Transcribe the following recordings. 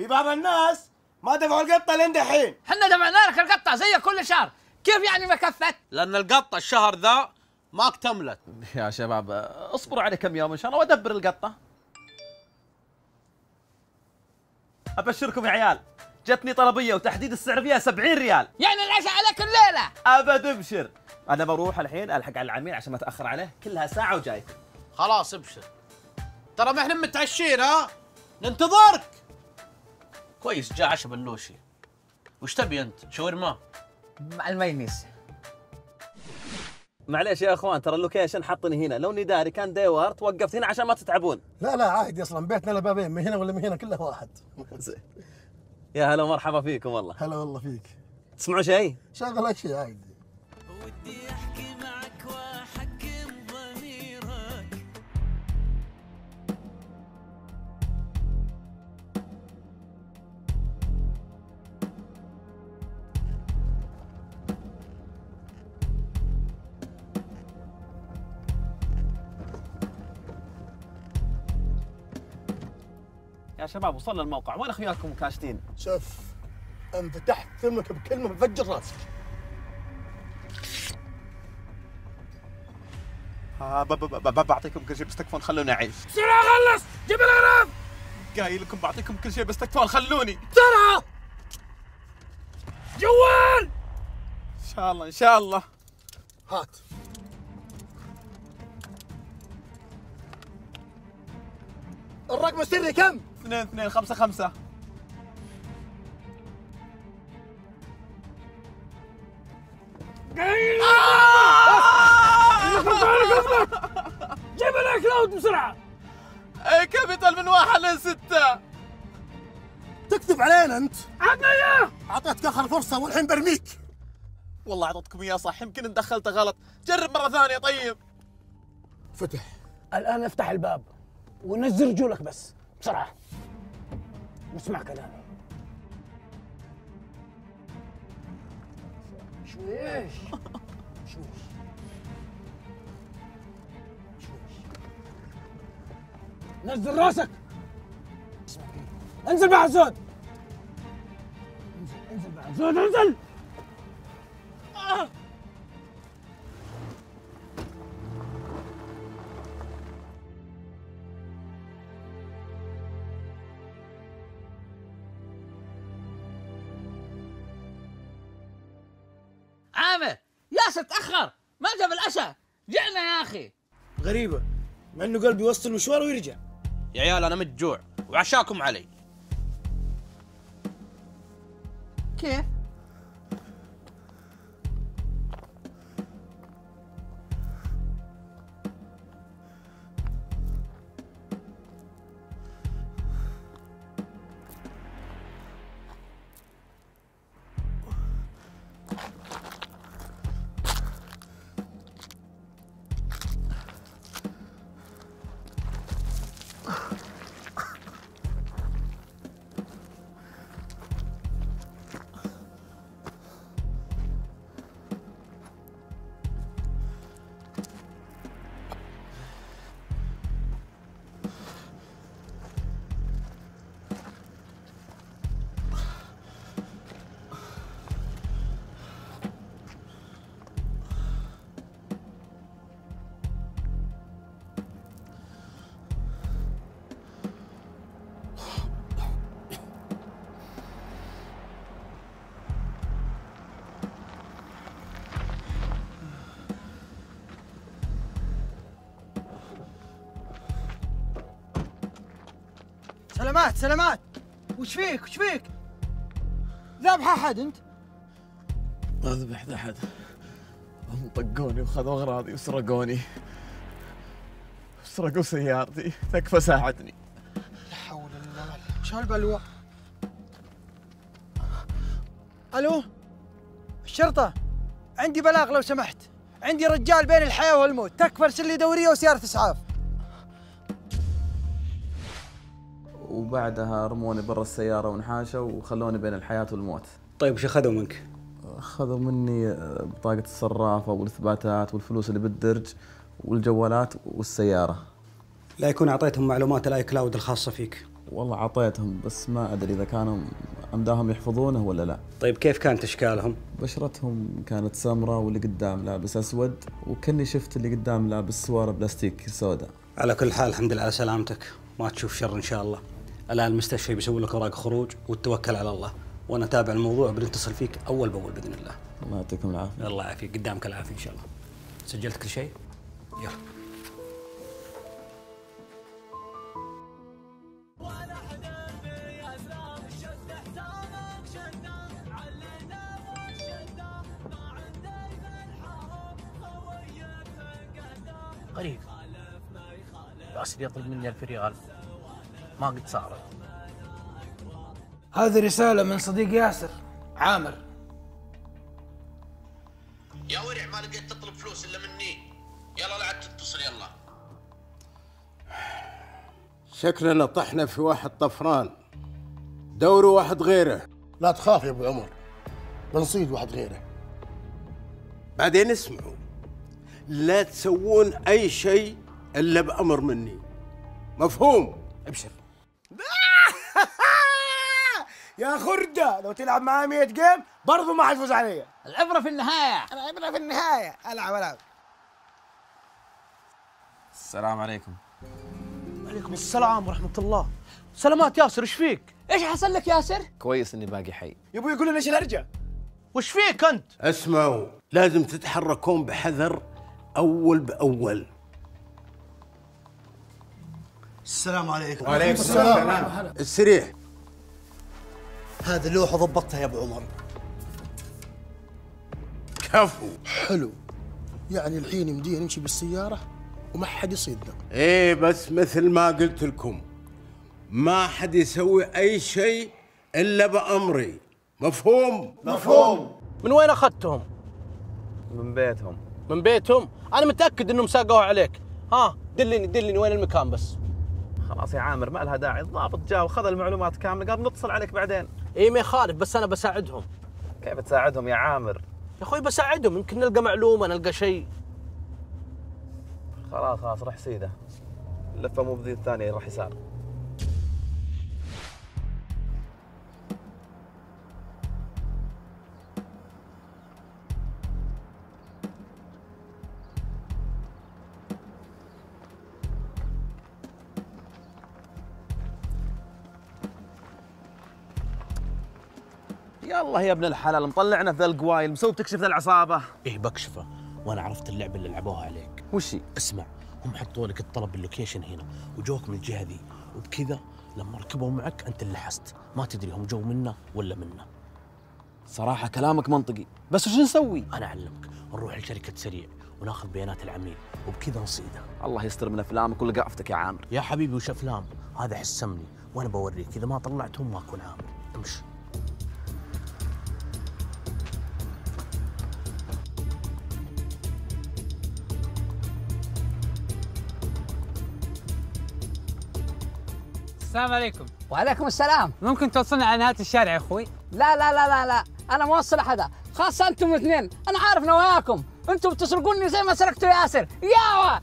في بعض الناس ما دفعوا القطة لين دحين حنا دفعنا لك القطة زي كل شهر. كيف يعني ما كفت؟ لأن القطة الشهر ذا ما اكتملت. يا شباب اصبروا علي كم يوم إن شاء الله وأدبر القطة. أبشركم يا عيال. جتني طلبية وتحديد السعر فيها 70 ريال. يعني العشاء عليك الليلة. أبد أبشر. أنا بروح الحين ألحق على العميل عشان ما أتأخر عليه. كلها ساعة وجاي. خلاص ابشر. ترى ما إحنا متعشين ها؟ ننتظرك. كويس جاء عشاء بلوشي. وش تبي أنت؟ شاورما؟ مع المينيس معليش يا أخوان ترى ال location حطني هنا. لو إني داري كان ديوار توقفت هنا عشان ما تتعبون. لا لا عادي أصلا. بيتنا له بابين من هنا ولا من هنا كله واحد. زين. يا هلا ومرحبا فيكم والله. هلا والله فيك. تسمعوا شيء؟ شغل اي شيء عادي. يا شباب وصلنا الموقع. وين اخوياكم كاشتين شوف ان فتحت فمك بكلمة بفجر راسك. آه، ب- ب- ب- بعطيكم كل شيء بس تكفون خلوني أعيش. بسرعة خلص! جيب الأغراض قايل لكم بعطيكم كل شيء بس تكفون خلوني. بسرعة جوال! إن شاء الله إن شاء الله. هات. الرقم السري كم؟ اثنين اثنين خمسة خمسة. جيب ال iCloud بسرعة. A capital من واحد لستة. تكذب علينا انت. عطنا إياه. اعطيتك اخر فرصة والحين برميك. والله اعطيتكم اياه صح يمكن ان دخلته غلط. جرب مرة ثانية طيب. فتح. الآن افتح الباب ونزل رجولك بس بسرعة. واسمع كلامي شويش شويش شويش نزل راسك. اسمع. انزل مع الزود انزل انزل مع الزود انزل غريبة مع إنه قلبي يوصل مشوار ويرجع يا عيال أنا متجوع وعشاكم علي كيف؟ سلامات. وش فيك؟ وش فيك؟ ذابح أحد أنت؟ ما ذبحت أحد. هم طقوني وخذوا أغراضي وسرقوني. سرقوا سيارتي. تكفى ساعدني. لا حول الله وش هالبلوى ألو؟ الشرطة؟ عندي بلاغ لو سمحت. عندي رجال بين الحياة والموت. تكفى ارسل لي دورية وسيارة إسعاف. وبعدها رموني برا السيارة وانحاشوا وخلوني بين الحياة والموت. طيب وش أخذوا منك؟ أخذوا مني آه، بطاقة الصرافة والإثباتات والفلوس اللي بالدرج والجوالات والسيارة. لا يكون أعطيتهم معلومات ال iCloud الخاصة فيك. والله عطيتهم بس ما أدري إذا كانوا امداهم يحفظونه ولا لا. طيب كيف كانت أشكالهم؟ بشرتهم كانت سمراء واللي قدام لابس أسود وكني شفت اللي قدام لابس سوارة بلاستيك سوداء. على كل حال الحمد لله على سلامتك. ما تشوف شر إن شاء الله. الآن المستشفى بيسوي لك أوراق خروج وتتوكل على الله. وأنا أتابع الموضوع بنتصل فيك أول بأول بإذن الله. الله يعطيكم العافية. الله يعافيك. قدامك العافية إن شاء الله. سجلت كل شيء؟ يلا. غريب ياسر يطلب مني ألف ريال. ما قد صارت. هذه رسالة من صديق ياسر عامر. يا ورع ما لقيت تطلب فلوس إلا مني. يلا لا عاد تتصل يلا. شكلنا طحنا في واحد طفران. دوروا واحد غيره. لا تخاف يا أبو عمر. بنصيد واحد غيره. بعدين اسمعوا. لا تسوون أي شيء إلا بأمر مني. مفهوم؟ أبشر. يا خردة لو تلعب معاه 100 جيم برضه ما حتفوز عليا. العبرة في النهاية. العبرة في النهاية. ألعب ألعب. السلام عليكم. عليكم السلام ورحمة الله. سلامات ياسر إيش فيك؟ إيش حصل لك ياسر؟ كويس إني باقي حي. يا أبوي يقول لنا إيش الهرجة وش فيك أنت؟ اسمعوا لازم تتحركون بحذر أول بأول. السلام عليكم. وعليكم السلام. استريح هذه لوحة ضبطتها يا أبو عمر. كفو. حلو. يعني الحين يمدينا نمشي بالسيارة وما حد يصيدنا. إيه بس مثل ما قلت لكم ما حد يسوي أي شيء إلا بأمري. مفهوم؟ مفهوم. من وين أخذتهم؟ من بيتهم. من بيتهم؟ أنا متأكد إنهم ساقوها عليك. ها دلني دلني وين المكان بس. خلاص يا عامر ما لها داعي. الضابط جاء وخذ المعلومات كاملة قال نتصل عليك بعدين. إي ما يخالف بس أنا بساعدهم. كيف تساعدهم يا عامر؟ يا أخوي بساعدهم يمكن نلقى معلومة نلقى شيء. خلاص خلاص راح سيدة. اللفة مو بذي الثانية راح يسار. يلا يا ابن الحلال مطلعنا في ذا القوايل مسوي بتكشف ذا العصابة. إيه بكشفه. وأنا عرفت اللعبة اللي لعبوها عليك. وش؟ اسمع هم حطوا لك الطلب بال location هنا وجوك من الجهة ذي. وبكذا لما ركبوا معك أنت اللي حست ما تدري هم جو منا ولا منا. صراحة كلامك منطقي. بس وش نسوي؟ أنا أعلمك. نروح لشركة سريع وناخذ بيانات العميل وبكذا نصيده. الله يستر من أفلامك ولقافتك يا عامر. يا حبيبي وش أفلام؟ هذا حسمني وأنا بوريك. إذا ما طلعتهم ما اكون عامر امشي. السلام عليكم. وعليكم السلام. ممكن توصلنا على نهاية الشارع يا أخوي؟ لا لا لا لا لا. أنا ما اوصل احدا خاصة أنتم الاثنين أنا عارف نواياكم أنتم بتسرقوني زي ما سرقتوا ياسر. ياوا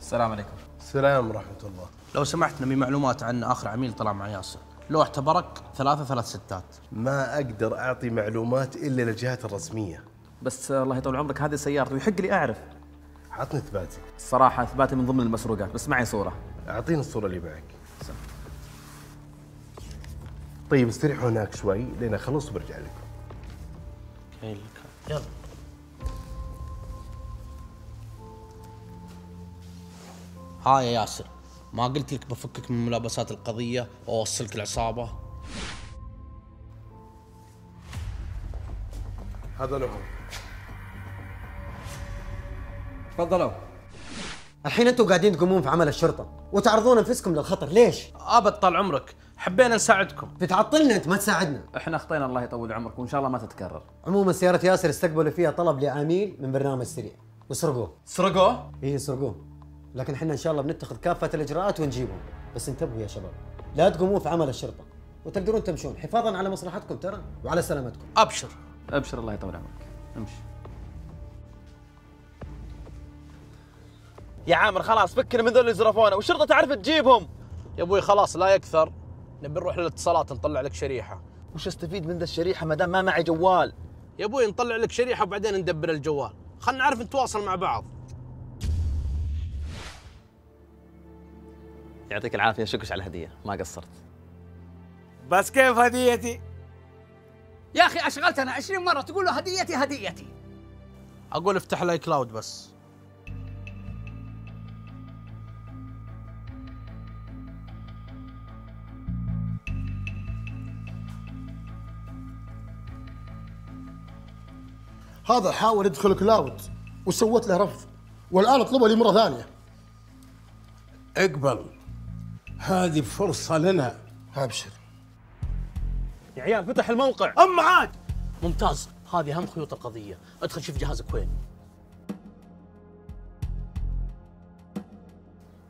السلام عليكم. السلام ورحمة الله. لو سمحت نبي معلومات عن آخر عميل طلع مع ياسر. لو اعتبرك ثلاثة ثلاث ستات. ما أقدر أعطي معلومات إلا للجهات الرسمية. بس الله يطول عمرك هذه سيارتي ويحق لي أعرف. عطني إثباتي. الصراحه إثباتي من ضمن المسروقات بس معي صورة. أعطيني الصورة اللي معك. طيب استريحوا هناك شوي لين اخلص وبرجع لكم يلا. ها يا ياسر. ما قلت لك بفكك من ملابسات القضية وأوصلك العصابة؟ هذا لهم. تفضلوا. الحين أنتم قاعدين تقومون في عمل الشرطة وتعرضون أنفسكم للخطر ليش؟ أبد طال عمرك. حبينا نساعدكم. بتعطلنا أنت ما تساعدنا. إحنا أخطينا الله يطول عمرك وإن شاء الله ما تتكرر. عموما سيارة ياسر استقبلوا فيها طلب لعميل من برنامج سريع. وسرقوه. سرقوه؟ إيه سرقوه. لكن إحنا إن شاء الله بنتخذ كافة الإجراءات ونجيبهم. بس انتبهوا يا شباب لا تقومون في عمل الشرطة وتقدرون تمشون حفاظا على مصلحتكم ترى وعلى سلامتكم. أبشر. أبشر الله يطول عمرك. امشي. يا عامر خلاص فكنا من ذول اللي زرفونا والشرطة تعرف تجيبهم. يا أبوي خلاص لا يكثر. نبي نروح للاتصالات نطلع لك شريحة. وش أستفيد من ذا الشريحة؟ ما دام ما معي جوال. يا أبوي نطلع لك شريحة وبعدين ندبر الجوال. خلنا نعرف نتواصل مع بعض. يعطيك العافية شكرا على الهدية. ما قصرت. بس كيف هديتي؟ يا أخي اشغلتنا 20 مرة تقول له هديتي هديتي. أقول افتح ال iCloud بس. هذا حاول يدخل كلاود وسويت له رفض والآن اطلبه لي مرة ثانية. اقبل. هذه فرصة لنا. أبشر. يا عيال فتح الموقع. أم عاد! ممتاز. هذه أهم خيوط القضية. ادخل شوف جهازك وين.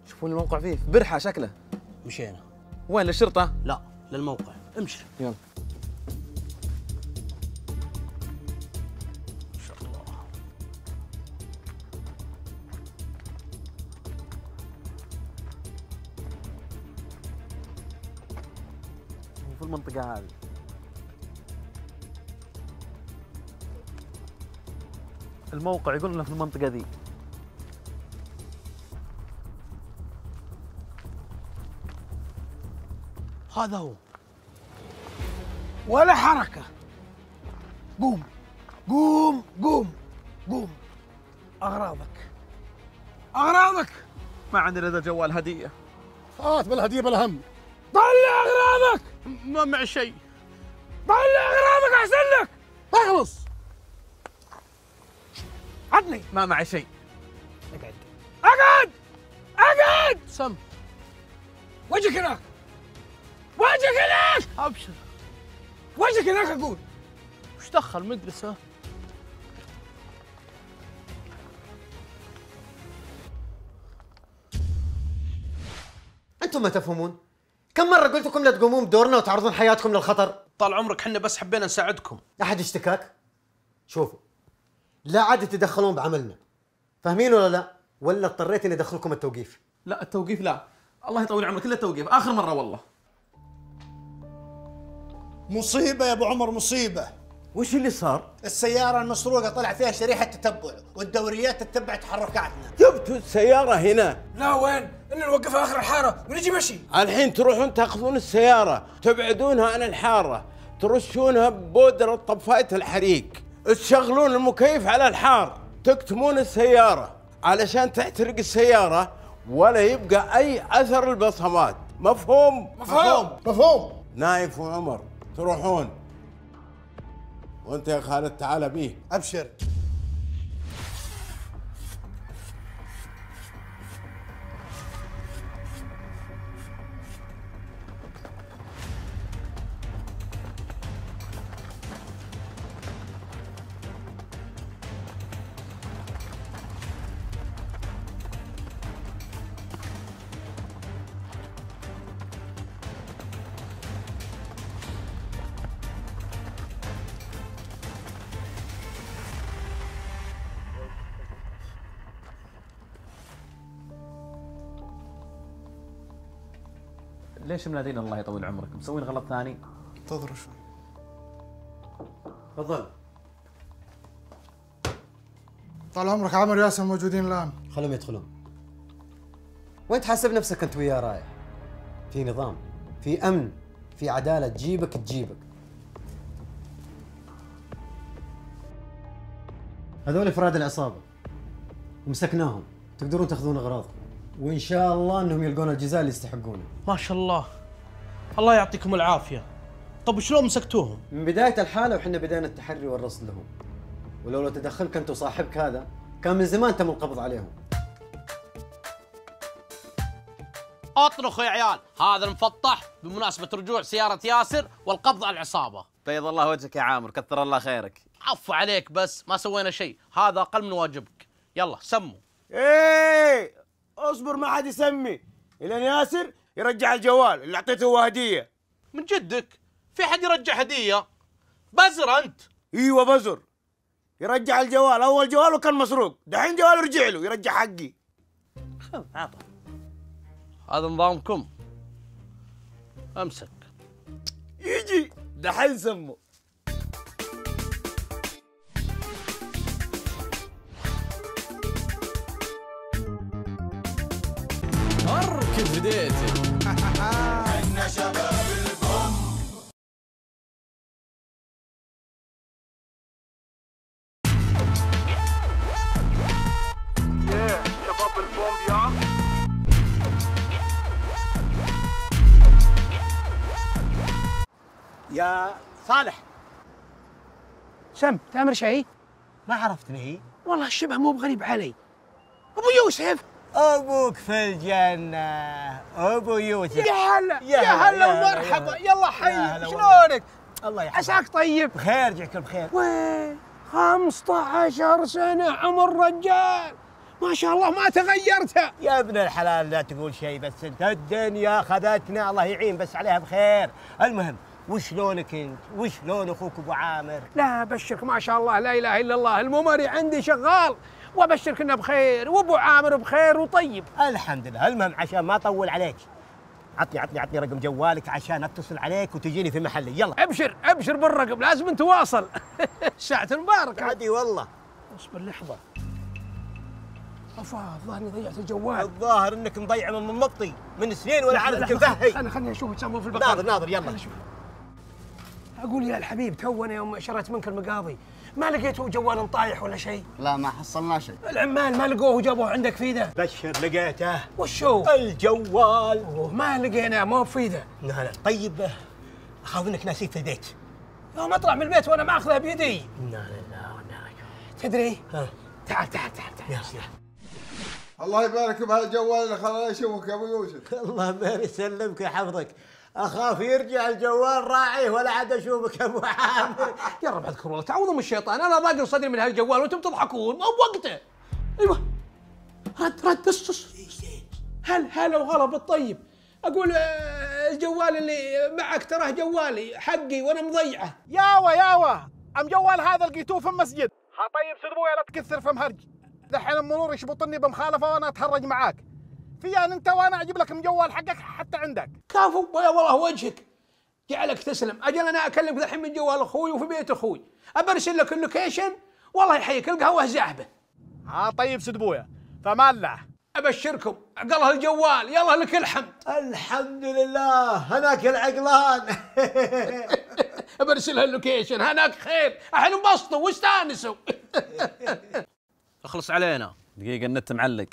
شوفوا لي الموقع فيه. في برحة شكله. مشينا. وين للشرطة؟ لا للموقع. امشي. يلا. المنطقة هذه الموقع يقول إنه في المنطقة ذي. هذا هو. ولا حركة. قوم. قوم. قوم. قوم. أغراضك. أغراضك. ما عندنا ذا جوال هدية. هات بالهدية بلا هم طلع أغراضك. ما معي شيء. طلع أغراضك أحسن لك. اخلص. عطني. ما معي شيء. أقعد. أقعد. أقعد. سم. وجهك هناك. وجهك هناك. أبشر. وجهك هناك أقول. وش دخل مدرسه أنتم ما تفهمون؟ كم مرة قلت لكم لا تقومون بدورنا وتعرضون حياتكم للخطر؟ طال عمرك حنا بس حبينا نساعدكم. أحد اشتكاك شوفوا لا عاد تتدخلون بعملنا. فاهمين ولا لا؟ ولا اضطريت إني أدخلكم التوقيف؟ لا التوقيف لا. الله يطول عمرك كله توقيف. آخر مرة والله. مصيبة يا أبو عمر مصيبة. وش اللي صار؟ السيارة المسروقة طلع فيها شريحة تتبع والدوريات تتبع تحركاتنا. جبتوا السيارة هنا. لا وين؟ إن نوقفها آخر الحارة. ونجي مشي. الحين تروحون تأخذون السيارة تبعدونها عن الحارة ترشونها ببودرة طفاية الحريق. تشغلون المكيف على الحار. تكتمون السيارة. علشان تحترق السيارة ولا يبقى أي أثر البصمات. مفهوم؟ مفهوم. مفهوم. نايف وعمر تروحون. وانت يا خالد تعال بيه أبشر. ليش منادين الله يطول عمرك مسوين غلط ثاني؟ انتظروا شوي. تفضل. طال عمرك عمر ياسر موجودين الآن. خلهم يدخلون. وين تحاسب نفسك أنت وياه رايح؟ في نظام في أمن في عدالة تجيبك تجيبك. هذول افراد العصابة. ومسكناهم. تقدرون تأخذون اغراضهم وإن شاء الله إنهم يلقون الجزاء اللي يستحقونه ما شاء الله. الله يعطيكم العافية. طب شلون مسكتوهم؟ من بداية الحالة وحنا بدينا التحري والرصد لهم. ولولا تدخلك أنت وصاحبك هذا كان من زمان تم القبض عليهم. اطرخوا يا عيال. هذا المفطح بمناسبة رجوع سيارة ياسر والقبض على العصابة. بيض الله وجهك يا عامر. كثر الله خيرك. عفو عليك بس ما سوينا شيء. هذا أقل من واجبك. يلا سموا إيه! اصبر ما حد يسمي. إلين ياسر يرجع الجوال اللي أعطيته هو هدية. من جدك؟ في حد يرجع هدية؟ بزر أنت. إيوه بزر. يرجع الجوال. أول جواله كان مسروق. دحين جواله رجع له يرجع حقي. هذا نظامكم. أمسك. يجي. دحين سمه بديتي إحنا شباب البوم شباب البوم يا يا صالح. سم تامر شيء؟ ما عرفتني. والله الشبه مو بغريب علي. أبو يوسف! أبوك في الجنه أبو يوسف. يا هلا يا هلا ومرحبا. يلا حي شلونك؟ الله يحفظك. عساك طيب؟ بخير جعك بخير. وين 15 سنة عمر رجال. ما شاء الله ما تغيرت يا ابن الحلال لا تقول شيء بس انت الدنيا خذتنا الله يعين بس عليها بخير. المهم وشلونك انت؟ وشلون أخوك أبو عامر؟ لا أبشرك ما شاء الله لا إله إلا الله. الممري عندي شغال. وابشرك إنه بخير وأبو عامر بخير وطيب. الحمد لله المهم عشان ما أطول عليك. عطني عطني عطني رقم جوالك عشان أتصل عليك وتجيني في محلي يلا. أبشر أبشر بالرقم لازم نتواصل ساعة المباركة عادي والله. اصبر لحظة. أفا الظاهر إني ضيعت الجوال. الظاهر إنك مضيع من ممطي من سنين ولا عارف فهي أنا خليني أشوف يسمون في البقالة ناظر ناظر يلا. أقول يا الحبيب تو أنا يوم شريت منك المقاضي. ما لقيته جوال طايح ولا شيء؟ لا ما حصلنا شيء. العمال ما لقوه وجابوه عندك في ذا بشر لقيته. وشو؟ الجوال. أوه ما لقيناه ما هو في ذا لا لا طيب. اخاف انك ناسيه في البيت. يوم اطلع من البيت وأنا ماخذها بيدي. لا لا لا تدري؟ ها. تعال تعال تعال, تعال. يلا. الله يبارك بهالجوال خلاني اشوفك يا أبو يوسف. الله ما يسلمك ويحفظك أخاف يرجع الجوال راعيه ولا عاد أشوفك يا أبو عامر. يا رب أذكر والله تعوذوا من الشيطان. أنا ضاق صدري من هالجوال وأنتم تضحكون. مو بوقته. أيوه. رد رد بس بس هل هلا وغلا بالطيب أقول آه، الجوال اللي معك تراه جوالي حقي وأنا مضيعة. ياوة ياوة. أم جوال هذا لقيتوه في المسجد. ها طيب سيد ابويا لا تكثر في مهرج دحين المرور يشبطني بمخالفة وأنا أتهرج معاك. فيان أنت وأنا أجيب لك المجوال حقك حتى عندك. كفو يا والله وجهك. جعلك تسلم. أجل أنا أكلمك الحين من جوال أخوي وفي بيت أخوي. أبرسل لك ال location. والله يحييك. القهوة زاهبة ها طيب سيد ابويا فمان الله أبشركم. عقلها الجوال. يلا لك الحمد الحمد لله. هناك العقلان. برسلها ال location. هناك خير. إحنا انبسطوا واستانسوا. اخلص علينا. دقيقة النت معلق.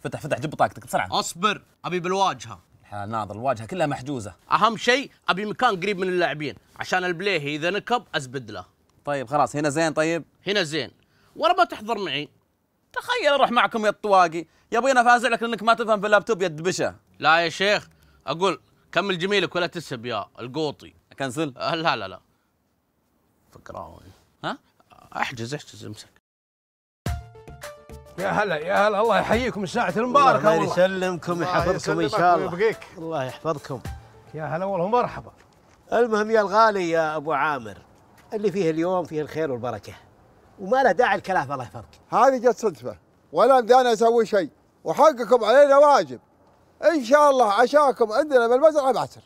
فتح فتح جيب بطاقتك بسرعة. أصبر أبي بالواجهة. الحلال ناظر الواجهة كلها محجوزة. أهم شيء أبي مكان قريب من اللاعبين عشان البليهي إذا نكب أزبد له. طيب خلاص هنا زين طيب؟ هنا زين. ولا ما تحضر معي. تخيل أروح معكم يا الطواقي. يا أبوي أنا فازع لك لأنك ما تفهم في اللابتوب يا الدبشه لا يا شيخ أقول كمل جميلك ولا تسب يا القوطي. أكنسل؟ لا لا لا. فقراوي ها؟ أحجز أحجز امسك. يا هلا يا هلا. الله يحييكم الساعة المباركة. الله والله. يسلمكم ان يسلمك. شاء الله. ويبقيك. الله يحفظكم. يا هلا والله مرحبا المهم يا الغالي يا أبو عامر اللي فيه اليوم فيه الخير والبركة. وما له داعي الكلام الله يحفظك. هذه جت صدفة. ولا بدي أنا أسوي شيء. وحقكم علينا واجب. إن شاء الله عشاكم عندنا بالمزرعة بعسر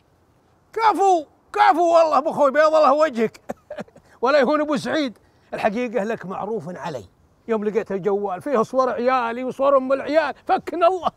كفو كفو والله أبو أخوي بيض الله وجهك. ولا يهون أبو سعيد. الحقيقة لك معروف علي. يوم لقيت الجوال فيه صور عيالي وصور أم العيال. فكنا الله.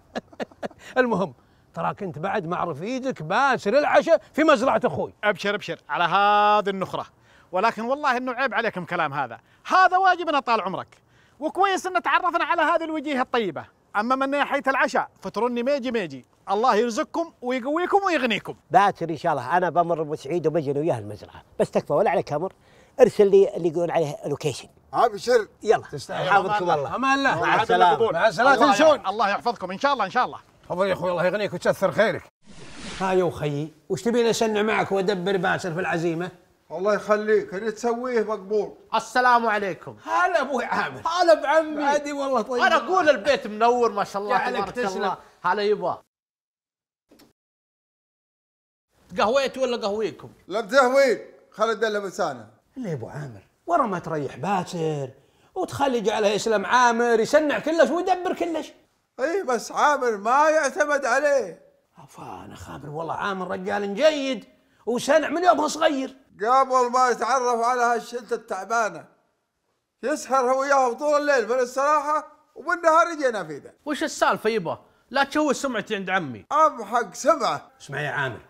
المهم تراك انت بعد ما اعرف إيدك باسر العشاء في مزرعة أخوي. أبشر أبشر. على هذه النخرة. ولكن والله إنه عيب عليكم كلام هذا. هذا واجبنا طال عمرك. وكويس إن تعرفنا على هذه الوجيه الطيبة. أما من ناحية العشاء فتروني ميجي ميجي. الله يرزقكم ويقويكم ويغنيكم. باكر إن شاء الله. أنا بمر ابو سعيد وبجي أنا وياه المزرعة. بس تكفى ولا عليك أمر. ارسل لي اللي يقول عليه location ابشر يلا. تستاهل. حافظكم الله. أمان الله. مع السلامة. مع السلامة. الله تنسون الله يحفظكم. إن شاء الله إن شاء الله. تفضل يا أخوي الله يغنيك وتكثر خيرك. ها يا أخي وش تبيني اسنع معك وأدبر باسل في العزيمة؟ الله يخليك. اللي تسويه مقبول. السلام عليكم. هلا أبوي عامر. هلا بعمي عادي والله طيب. أنا أقول البيت منور ما شاء الله تبارك تسلم. الله هلا يبا قهويتي ولا قهويكم؟ لا بتهوين خلي الدلة لسانه الا يا أبو عامر. ورا ما تريح باسر وتخلي جعله يسلم عامر يسنع كلش ويدبر كلش. إي بس عامر ما يعتمد عليه. أنا خابر والله عامر رجال جيد وسنع من يومه صغير. قبل ما يتعرف على هالشلة التعبانة يسهر هو وياهم طول الليل بالاستراحة وبالنهار يجي ينافذه وش السالفة يبا؟ لا تشوه سمعتي عند عمي. امحق سمعة. اسمع يا عامر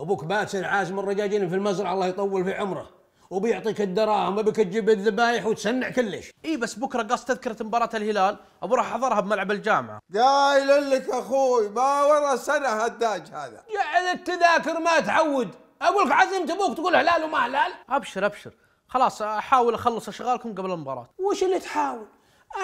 أبوك باسل عازم الرجاجين في المزرعة الله يطول في عمره. وبيعطيك الدراهم وبك تجيب الذبايح وتسنع كلش. إي بس بكرة قص تذكرة مباراة الهلال. أبو راح أحضرها بملعب الجامعة. قايل لك أخوي ما ورا سنة هداج هذا. جعل التذاكر ما تعود. أقول لك عزمت أبوك تقول هلال وما هلال؟ أبشر أبشر. خلاص أحاول أخلص أشغالكم قبل المباراة. وش اللي تحاول؟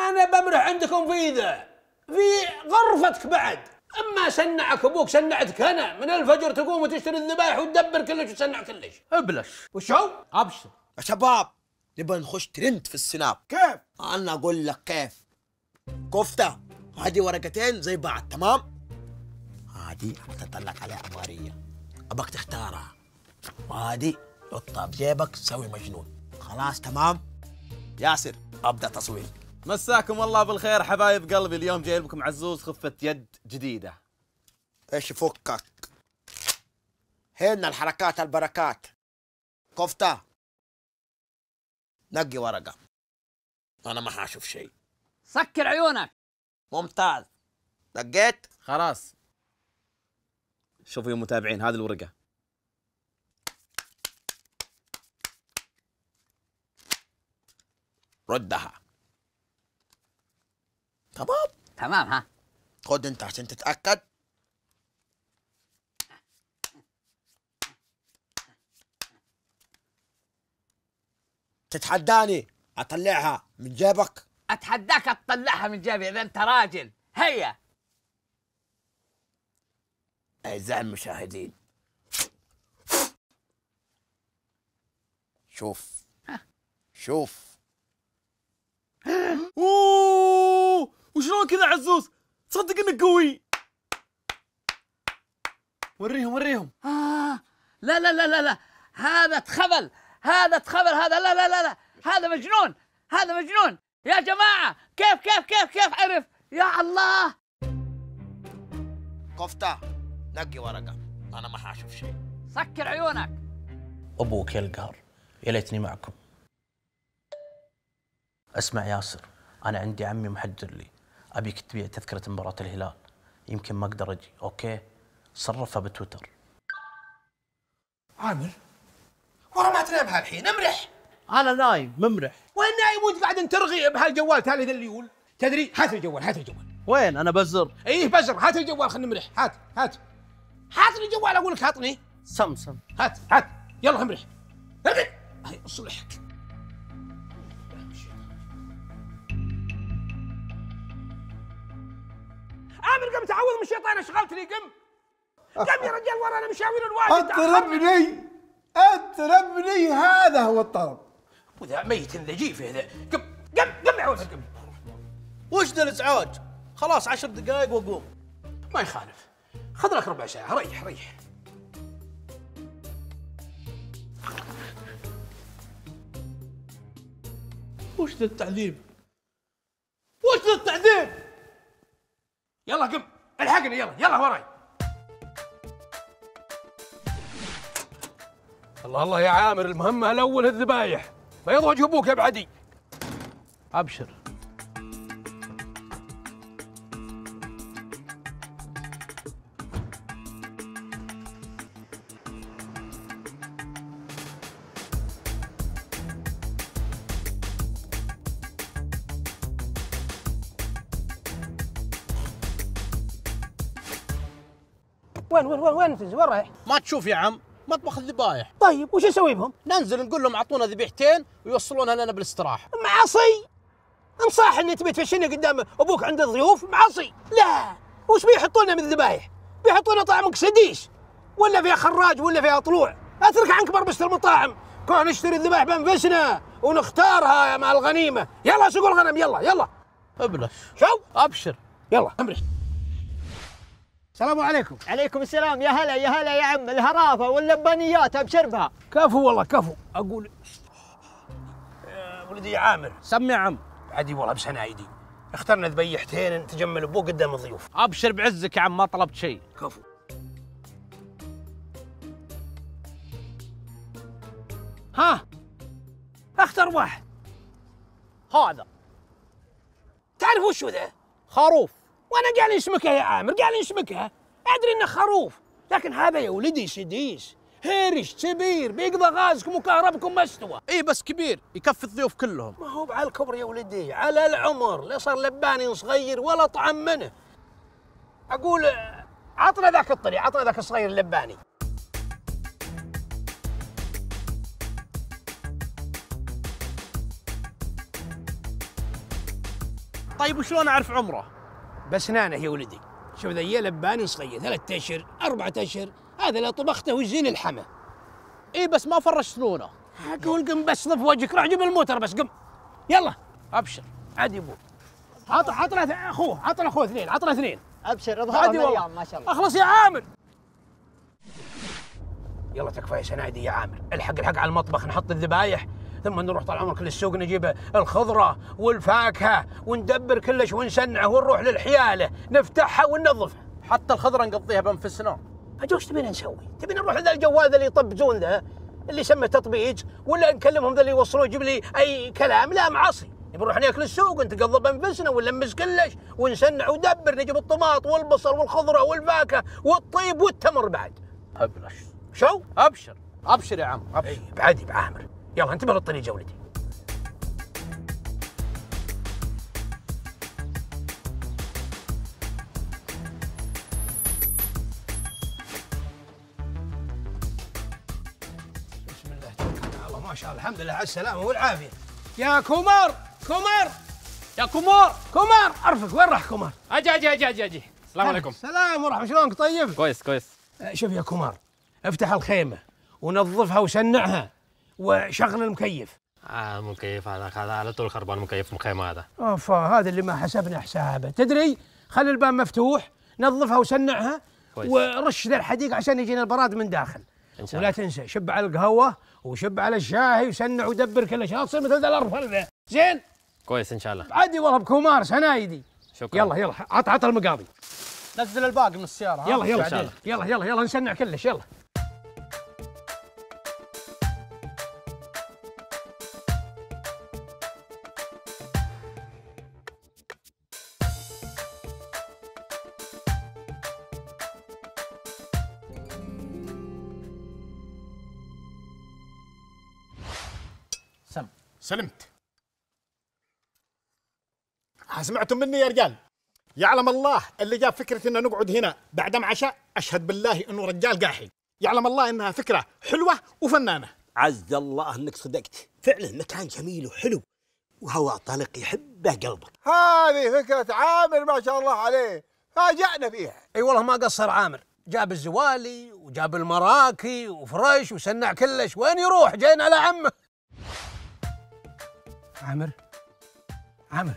أنا بمرح عندكم في ذا في غرفتك بعد. أما سنعك أبوك سنعتك أنا من الفجر تقوم وتشتري الذبايح وتدبر كلش وتسنع كلش. ابلش. وش هو؟ أبشر. يا شباب نبغى نخش ترند في ال Snap. كيف؟ أنا أقول لك كيف. كفتة. هذه ورقتين زي بعض تمام؟ هذه حتطلع عليها اماريه أبغاك تختارها. وهذه حطها بجيبك سوي مجنون. خلاص تمام؟ ياسر أبدأ تصوير. مساكم الله بالخير حبايب قلبي. اليوم جاي لكم عزوز خفة يد جديدة. إيش فكك؟ هنا الحركات البركات. كفتة. نقي ورقة. أنا ما حاشوف شيء. سكر عيونك. ممتاز. نقيت؟ خلاص. شوفوا يا متابعين هذه الورقة. ردها. تمام؟ تمام ها. خد انت عشان تتأكد. تتحداني؟ أطلعها من جيبك. أتحداك تطلعها من جيبي إذا أنت راجل. هيا. أعزائي المشاهدين. شوف. شوف. أوه! وشلون كذا عزوز؟ تصدق إنك قوي. وريهم وريهم. آه لا لا لا لا لا. هذا تخبل. هذا تخبل. هذا لا لا لا لا. هذا مجنون. هذا مجنون. يا جماعة كيف كيف كيف كيف عرف يا الله. كفتة نقي ورقة. أنا ما حأشوف شيء. سكر عيونك. أبوك يا القهر يا ليتني معكم. اسمع ياسر أنا عندي عمي محجر لي. ابيك تبيع تذكرة مباراة الهلال. يمكن ما أقدر أجي. okay؟ صرفها بتويتر. عامر ورا ما تنام هالحين. امرح. أنا نايم ممرح. وين نايم وأنت قاعد ترغي بهالجوال؟ تالي ذا اللي يقول. تدري؟ هات الجوال هات الجوال. وين؟ أنا بزر. إيه بزر. هات الجوال خلينا نمرح. هات هات. هات لي الجوال أقول لك هاتني. سمسم. هات هات. يلا امرح. امرح هاي اصلحك. عامر قم تعوض من الشيطان اشغلت لي قم. قم يا رجال ورانا مشاوير الواجد اطربني اطربني هذا هو الطرب وذا ميت ذجيفه ذا قم قم قم يا ولد قم. وش ذا الإزعاج؟ خلاص عشر دقائق واقوم ما يخالف. خذ لك ربع ساعة. ريح ريح. وش ذا التعذيب؟ وش ذا التعذيب؟ يلا قم الحقني يلا يلا وراي. الله الله يا عامر المهمة الأول الذبايح. بيض وجه أبوك يا بعدي؟ أبشر. وين وين وين تنزل وين رايح؟ ما تشوف يا عم مطبخ الذبايح طيب وش أسوي بهم؟ ننزل نقول لهم أعطونا ذبيحتين ويوصلونها لنا بالاستراحة. معصي! انصاح اني تبي تفشني قدام أبوك عند الضيوف؟ معصي! لا! وش بيحطوا لنا من الذبايح؟ بيحطوا لنا طعم كسديش ولا فيها خراج ولا فيها طلوع أترك عنك بربشة المطاعم. كون نشتري الذبايح بأنفسنا ونختارها مع الغنيمة. يلا سوق الغنم يلا يلا. ابلش. شو؟ أبشر. يلا امرح السلام عليكم. عليكم السلام. يا هلا يا هلا يا عم. الهرافة واللبانيات ابشر بها كفو والله كفو. أقول ولدي يا عامر. سمي يا عم. عادي والله بسنايدي اخترنا ذبيحتين تجمل أبوك قدام الضيوف. أبشر بعزك يا عم ما طلبت شيء. كفو. ها أختر واحد. هذا. تعرف وش ذا؟ خروف. وأنا قاعد نسمكها يا عامر قاعد نسمكها ادري انه خروف لكن هذا يا ولدي سديس. هرش كبير بيقضى غازكم وكهربكم ما استوى إي بس كبير يكفي الضيوف كلهم. ما هو على الكبر يا ولدي على العمر لا صار لباني صغير ولا طعم منه. أقول عطنا ذاك الطري عطنا ذاك الصغير اللباني طيب وشلون أعرف عمره؟ بسنانه يا ولدي. شوف ذا يا لباني صغير ثلاثة أشهر أربعة أشهر هذا لو طبخته ويزين الحمى. إي بس ما فرش سنونه أقول قم بس ضف وجهك روح جيب الموتر بس قم. يلا أبشر. عادي أبو. عط عطنا أخوه عطنا أخوه اثنين عطنا اثنين. أبشر اظهر. مريم ما شاء الله. أخلص يا عامر. يلا تكفى يا سنايدي يا عامر. الحق الحق على المطبخ نحط الذبايح. ثم نروح طال عمرك للسوق نجيب الخضرة والفاكهة وندبر كلش ونسنعه ونروح للحيالة نفتحها وننظفها حتى الخضرة نقضيها بانفسنا أجل إيش تبينا نسوي؟ تبي نروح لذا الجوال ذا اللي يطبزون ذا اللي يسمى تطبيج ولا نكلمهم ذا اللي يوصلون يجيب لي أي كلام؟ لا معصي نبي نروح ناكل السوق ونتقضى بانفسنا ونلمس كلش ونسنع ودبر نجيب الطماط والبصل والخضرة والفاكهة والطيب والتمر بعد. ابلش شو؟ أبشر. أبشر يا عم أبشر. اي بعدي بعامر يلا انتبه للطريق يا ولدي بسم الله توكلنا على الله ما شاء الله الحمد لله على السلامة والعافية. يا كومار كومار يا كومار كومار. ارفق وين راح كومار؟ أجي أجي أجي أجي أجي. السلام عليكم. السلام ورحمة شلونك طيب؟ كويس كويس. آه، شوف يا كومار افتح الخيمة ونظفها وسنعها وشغل المكيف. آه مكيف هذا هذا على طول خربان مكيف مخيم هذا. أوف هذا اللي ما حسبنا حسابه. تدري؟ خلي الباب مفتوح نظفها وسنعها كويس. ورش ذا الحديقه عشان يجينا البراد من داخل. ولا تنسى شب على القهوة وشب على الشاي وسنع ودبر كل شيء. لا تصير مثل ذا الارفل ذا زين؟ كويس إن شاء الله. عادي والله بكومار سنايدي. شكرا. يلا يلا عط عط المقاضي. نزل الباقي من السيارة؟ يلا يلا. إن شاء الله. يلا يلا يلا نسنع كلش يلا. سلمت. سمعتم مني يا رجال؟ يعلم الله اللي جاب فكرة ان نقعد هنا بعد ما عشاء أشهد بالله إنه رجال قاحي. يعلم الله إنها فكرة حلوة وفنانة. عز الله إنك صدقت. فعلا مكان جميل وحلو وهواء طلق يحبه قلبك. هذه فكرة عامر ما شاء الله عليه. فاجأنا فيها. أي والله ما قصر عامر. جاب الزوالي وجاب المراكي وفرش وسنع كلش. وين يروح؟ جايين على عمه. عامر. عامر.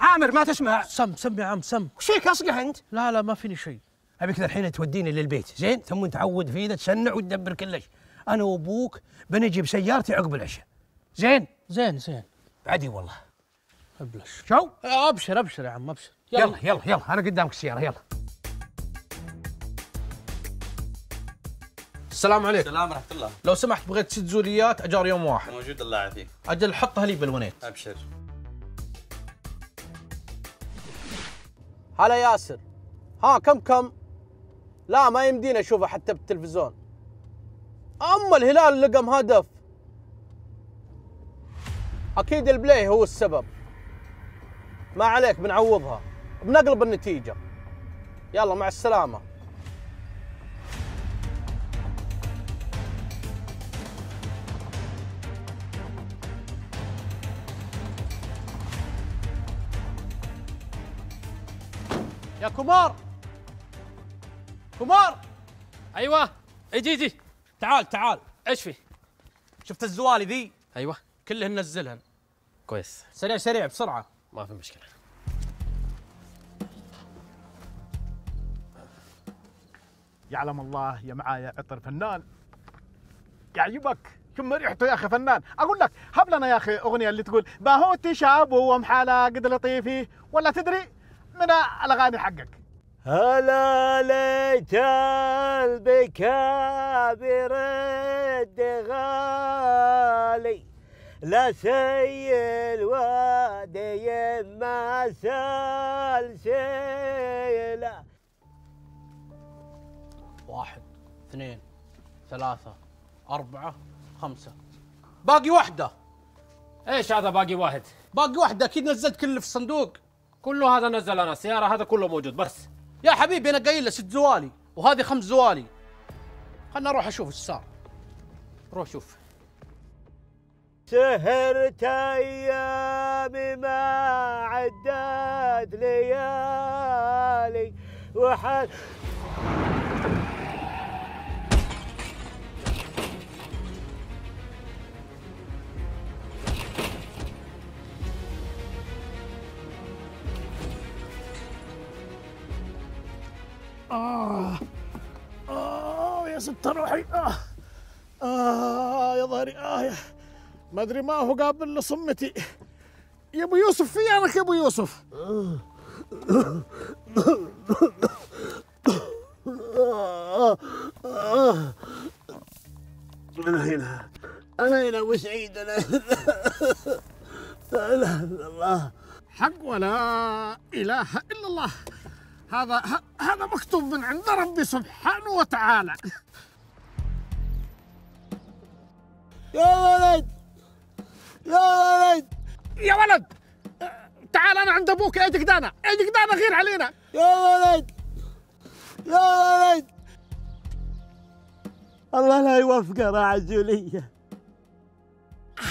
عامر ما تسمع. سم سم يا عم سم. وش فيك اصقع أنت؟ لا لا ما فيني شيء. أبيك الحين توديني للبيت. زين ثم تعود في تسنع وتدبر كلش. أنا وأبوك بنجي بسيارتي عقب العشاء. زين؟ زين زين. عادي والله. ابلش. شو؟ أبشر أبشر يا عم أبشر. يلا يلا يلا. أنا قدامك السيارة يلا. السلام عليكم. السلام ورحمة الله. لو سمحت بغيت ست زوليات أجار يوم واحد. موجود الله يعافيك. أجل حطها لي بالونيت. أبشر. هلا ياسر. ها كم كم؟ لا ما يمدينا أشوفه حتى بالتلفزيون. أما الهلال لقم هدف. أكيد البلاي هو السبب. ما عليك بنعوضها. بنقلب النتيجة. يلا مع السلامة. يا كمار! كمار! أيوه. إجي إجي. تعال تعال. إيش في؟ شفت الزوالي ذي؟ أيوه. كلهن نزلهن كويس. سريع سريع بسرعة. ما في مشكلة. يعلم الله يا معايا عطر فنان. يعجبك شم ريحته يا أخي فنان؟ أقول لك هب لنا يا أخي أغنية اللي تقول ما هو تشاب ومحالة قد لطيفي. ولا تدري؟ من الاغاني حقك. هلا ليت البكاء برد غالي. لا سيل وادي ما سلسله واحد اثنين ثلاثة أربعة خمسة. باقي واحدة إيش هذا باقي واحد؟ باقي واحدة أكيد نزلت كله في الصندوق. كله هذا نزل أنا السيارة هذا كله موجود بس. يا حبيبي أنا قايل له ست زوالي وهذه خمس زوالي. خلنا أروح أشوف إيش صار روح شوف. سهرت ايامي ما عدت ليالي وحد آه. آه يا ست روحي. آه. آه يا ظهري. آه يا. ما أدري ما هو قابل لصمتي. يا أبو يوسف في أنك يا أبو يوسف؟ أنا هنا؟ أنا هنا؟ وسعيد أنا لا إله إلا الله. حق ولا إله إلا الله. هذا هذا مكتوب من عند ربي سبحانه وتعالى. يا ولد! يا ولد! يا ولد! تعال أنا عند أبوك يا دقدانة يا دقدانة غير علينا. يا ولد! يا ولد! الله لا يوفقه راعي الجولية.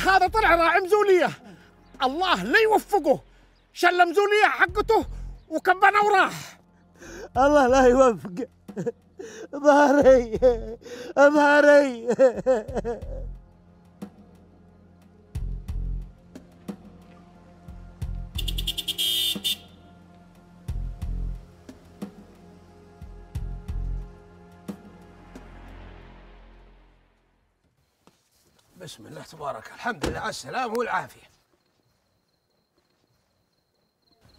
هذا طلع راعي مزولية. الله لا يوفقه. شل مزولية حقته وكبنا وراح الله لا يوفقه ظهري. ظهري. بسم الله تبارك. الحمد لله. على السلامة والعافية.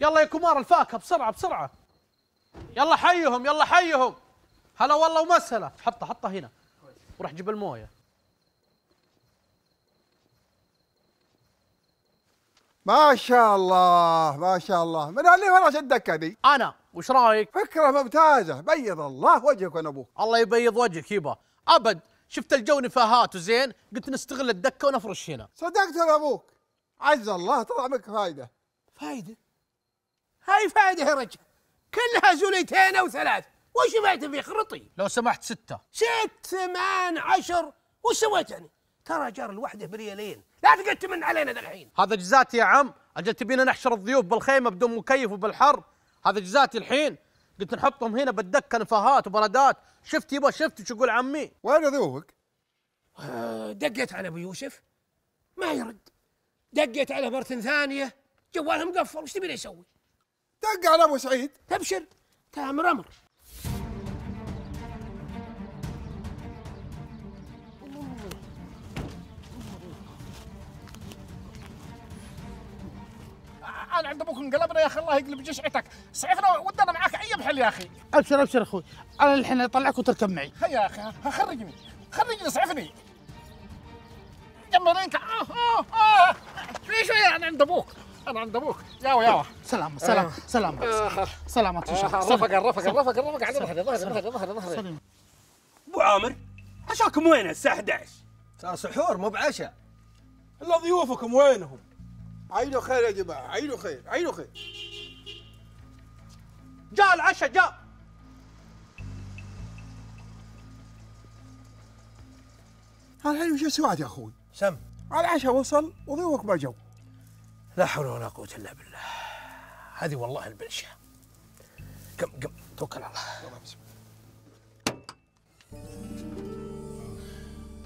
يلا يا كمار الفاكهة بسرعة بسرعة. يلا حيهم يلا حيهم. هلا والله ومسهلا. حطها حطها هنا. وروح جيب المويه. ما شاء الله ما شاء الله. من اللي فرش الدكة دي أنا. وش رأيك؟ فكرة ممتازة. بيض الله وجهك وأنا أبوك الله يبيض وجهك يبا. أبد. شفت الجو نفاهات وزين؟ قلت نستغل الدكة ونفرش هنا. صدقت أنا أبوك عز الله طلع منك فايدة. فايدة؟ هاي فايدة يا رجل. كلها زوليتين أو ثلاث. وش بعت في خرطي؟ لو سمحت ستة. ست ثمان عشر. وش سويت يعني؟ ترى جار الوحدة بريالين. لا تقعد تمن علينا الحين هذا جزاتي يا عم. أجل تبينا نحشر الضيوف بالخيمة بدون مكيف وبالحر. هذا جزاتي الحين. قلت نحطهم هنا بالدكة نفاهات وبرادات شفت يبا شفت شو يقول عمي. وين ذوقك آه، دقيت على أبو يوسف. ما يرد. دقيت على مرة ثانية. جواله مقفل وش تبيني أسوي؟ دق على أبو سعيد. تبشر. تامر أمر أنا عند أبوك انقلبنا يا أخي الله يقلب جشعتك سعفنا ودنا معاك أي محل يا أخي؟ أبشر أبشر أخوي. أنا الحين أطلعك وتركب معي. هيا يا أخي ها خرجني. خرجني سعفني. جمرينك. آه آه آه. في شوية أنا عند أبوك. أنا عند أبوك. ياو ياو. سلام سلام سلام. سلامات ان شاء الله رفق رفق رفق رفق على ظهري ظهري ظهري ظهري ظهري. أبو عامر عشاكم وين الساعة 11 صار سحور مو بعشاء. إلا ضيوفكم وينهم؟ عينوا خير يا جماعة عينوا خير عينوا خير. جاء العشاء جاء. الحين وش سويت يا أخوي؟ سم. العشاء وصل وضيوفك ما جو. لا حول ولا قوة إلا بالله. هذه والله البلشة. قم قم توكل على الله.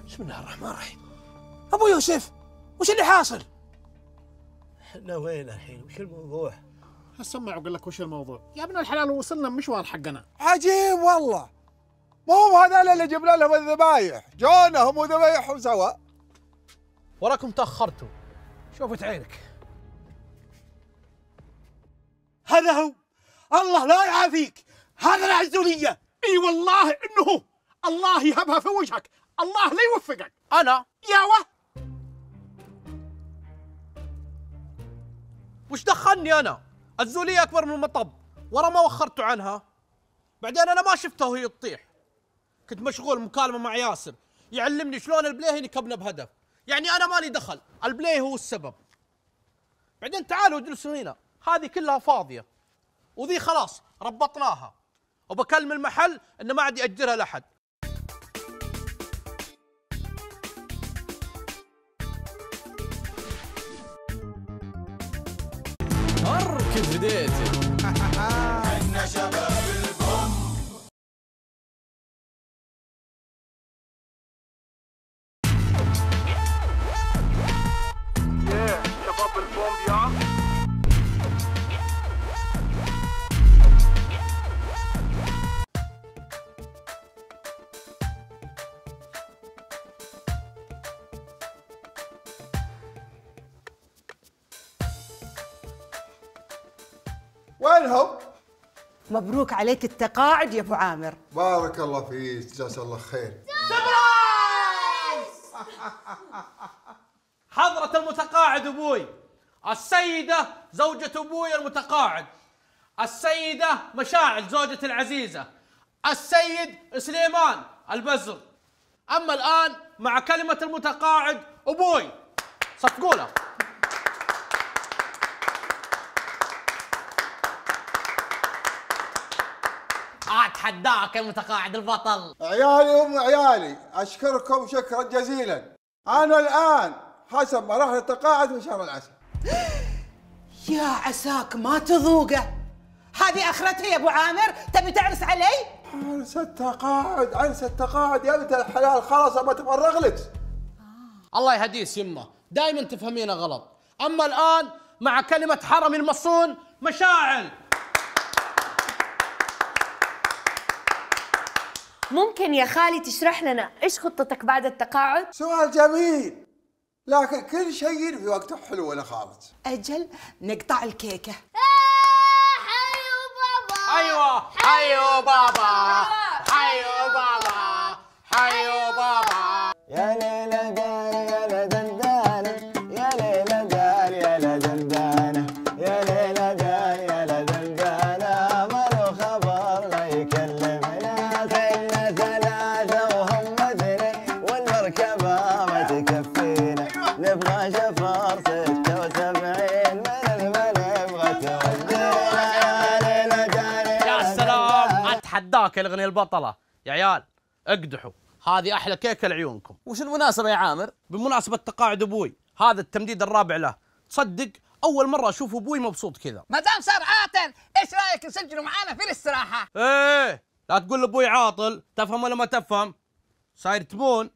بسم الله. الرحمن الرحيم. أبو يوسف وش اللي حاصل؟ إحنا وين الحين؟ وش الموضوع؟ هسمع وأقول لك وش الموضوع. يا ابن الحلال وصلنا المشوار حقنا. عجيب والله. مو هم هذول اللي جبنا لهم الذبايح. جونا هم وذبايحهم سوا. وراكم تأخرتوا. شوفت عينك. هذا هو. الله لا يعافيك. هذا العزولية إي والله إنه هو الله يهبها في وجهك. الله لا يوفقك. أنا؟ يا وه. وش دخلني أنا؟ الزولية أكبر من المطب. ورا ما وخرتوا عنها. بعدين أنا ما شفتها وهي تطيح. كنت مشغول مكالمة مع ياسر. يعلمني شلون البليهي ينكبنا بهدف. يعني أنا مالي دخل. البليهي هو السبب. بعدين تعالوا اجلسوا هنا. هذه كلها فاضية. وذي خلاص ربطناها. وبكلم المحل إنه ما عاد يأجرها لأحد. وينهم؟ مبروك عليك التقاعد يا أبو عامر. بارك الله فيك جزاك الله خير. حضرة المتقاعد أبوي السيدة زوجة أبوي المتقاعد السيدة مشاعل زوجة العزيزة السيد سليمان البزر. أما الآن مع كلمة المتقاعد أبوي صفقوا له اتحداك يا متقاعد البطل. عيالي ام عيالي. أشكركم شكرا جزيلا. أنا الآن حسب مراحل التقاعد من شهر العسل. يا عساك ما تذوقه. هذه أخرتها يا أبو عامر. تبي تعرس علي؟ عرس التقاعد عرس التقاعد يا بنت الحلال. خلاص ابى اتفرغ لك الله يهديس يمه دائما تفهمينه غلط. أما الآن مع كلمة حرمي المصون مشاعل. ممكن يا خالي تشرح لنا إيش خطتك بعد التقاعد؟ سؤال جميل. لكن كل شيء في وقته حلو ولا خالص. أجل نقطع الكيكة. أيوه. حيو بابا. حيو بابا. حيو يا الاغنيه البطلة. يا عيال اقدحوا. هذه أحلى كيكة لعيونكم. وش المناسبة يا عامر؟ بمناسبة تقاعد أبوي هذا التمديد الرابع له. تصدق أول مرة أشوف أبوي مبسوط كذا. ما دام صار عاطل إيش رأيك نسجله معانا في الاستراحة؟ إيه لا تقول لأبوي عاطل تفهم ولا ما تفهم؟ صاير تبون.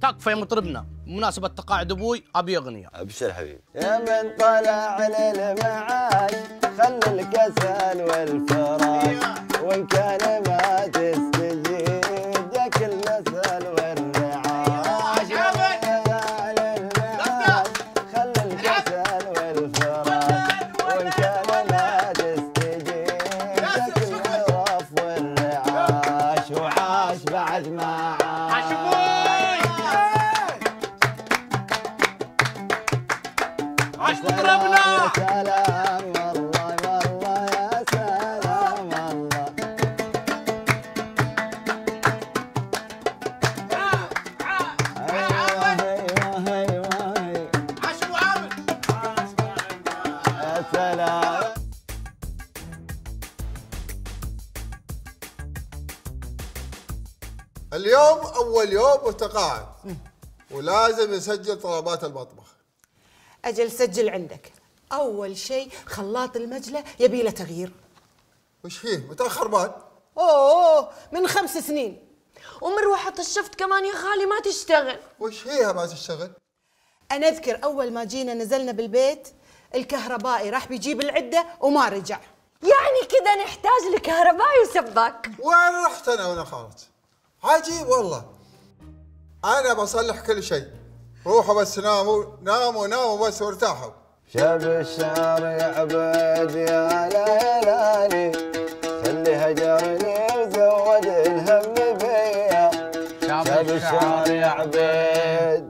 تكفى يا مطربنا. بمناسبة تقاعد أبوي أبي اغنية أبشر حبيبي. يا من طلع للمعاش خل الكسل والفراش. وإن كان ما تستجيب والتقاعد. ولازم نسجل طلبات المطبخ. أجل سجل عندك. أول شيء خلاط المجلة يبي له تغيير. وش فيه؟ متأخر بعد. أوه من خمس سنين. ومروحة الشفت كمان يا خالي ما تشتغل. وش فيها ما تشتغل؟ أنا أذكر أول ما جينا نزلنا بالبيت الكهربائي راح بيجيب العدة وما رجع. يعني كذا نحتاج لكهربائي وسباك وين رحت أنا وأنا خالد عجيب والله. أنا بصلح كل شيء. روحوا بس ناموا ناموا ناموا بس وارتاحوا. شاب الشعر يا عبيد يا ليلاني خلي هجرني وزود الهم فيا شاب الشعر يا عبيد.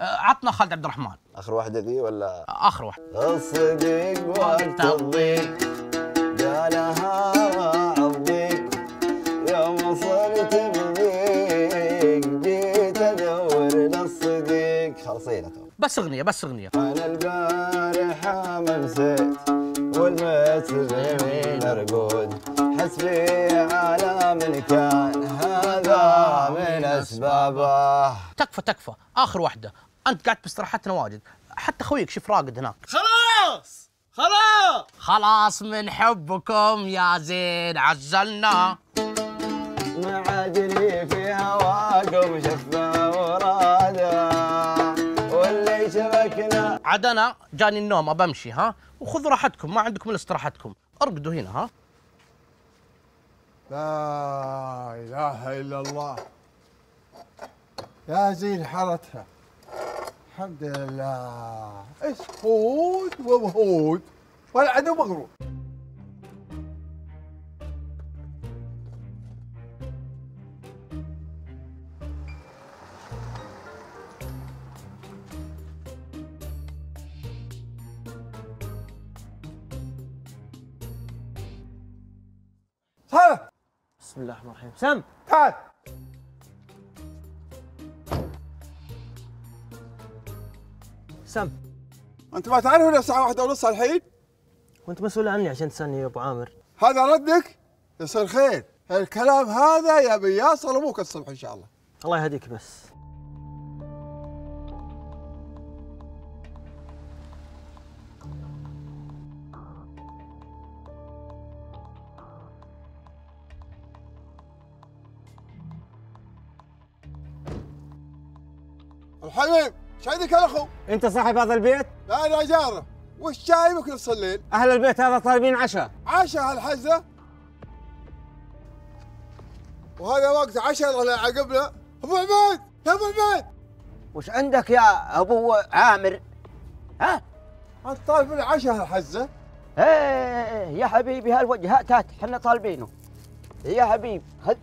آه، عطنا خالد عبد الرحمن. آخر واحدة ذي ولا؟ آخر واحد الصديق وقت الضيق جالها الضيق يوم صرت بضيق تو بس أغنية بس أغنية. أنا البارحة مسيت والبيت اليمين ارقود حسبي على من كان هذا من أسبابه. تكفى تكفى. آخر واحدة. أنت قاعد باستراحتنا واجد. حتى خويك شوف راقد هناك. خلاص! خلاص! خلاص من حبكم يا زين عزلنا ما عاد لي في هواكم شفه وراده عاد أنا جاني النوم أبى أمشي ها؟ وخذوا راحتكم ما عندكم إلا استراحتكم. أرقدوا هنا ها؟ لا إله إلا الله. يا زين حرتها الحمد لله. اسفود ومهود والعدو مغرور. بسم الله الرحمن الرحيم. سم! تعال! سم! أنت ما تعرف إلا الساعة واحدة ونص الحين؟ وأنت مسؤول عني عشان تسألني يا أبو عامر. هذا ردك؟ يصير خير. الكلام هذا يا بياصل أبوك الصبح إن شاء الله. الله يهديك بس. الحبيب شايدك يا أخو؟ أنت صاحب هذا البيت؟ لا أنا جاره وش جايبك نص الليل أهل البيت هذا طالبين عشاء. عشاء هالحزة؟ وهذا وقت عشاء الله عقبنا أبو عبيد يا أبو عبيد. وش عندك يا أبو عامر؟ ها؟ أنت طالب العشاء هالحزة؟ إيه يا حبيبي هالوجه هات هات إحنا طالبينه. يا حبيب هد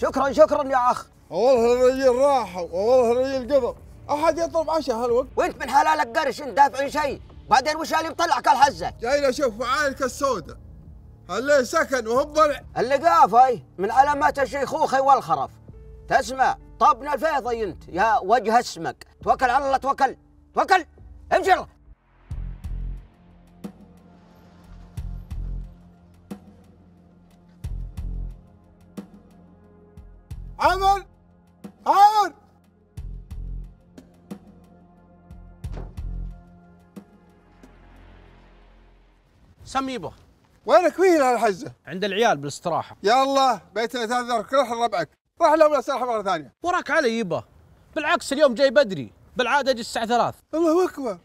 شكرا شكرا يا أخ. والله الرجال راح والله الرجال قبض أحد يطلب عشاء هالوقت؟ وانت من حلالك قرش انت دافع شيء. بعدين وش اللي مطلعك الحزه جاي أشوف فعالك السوداء. الليل سكن وهو ضلع اللقافه من علامات الشيخوخة والخرف. تسمع طبنا الفيضي انت يا وجه اسمك. توكل على الله توكل. توكل. امشي. يلا. عمر عمر سم يبه وينك فيه هالحزه عند العيال بالاستراحة. يلا بيتنا تعذرك روح لربعك روح لهم الاستراحه مره ثانية. وراك علي يبه بالعكس اليوم جاي بدري. بالعادة أجي الساعة ثلاث. الله أكبر.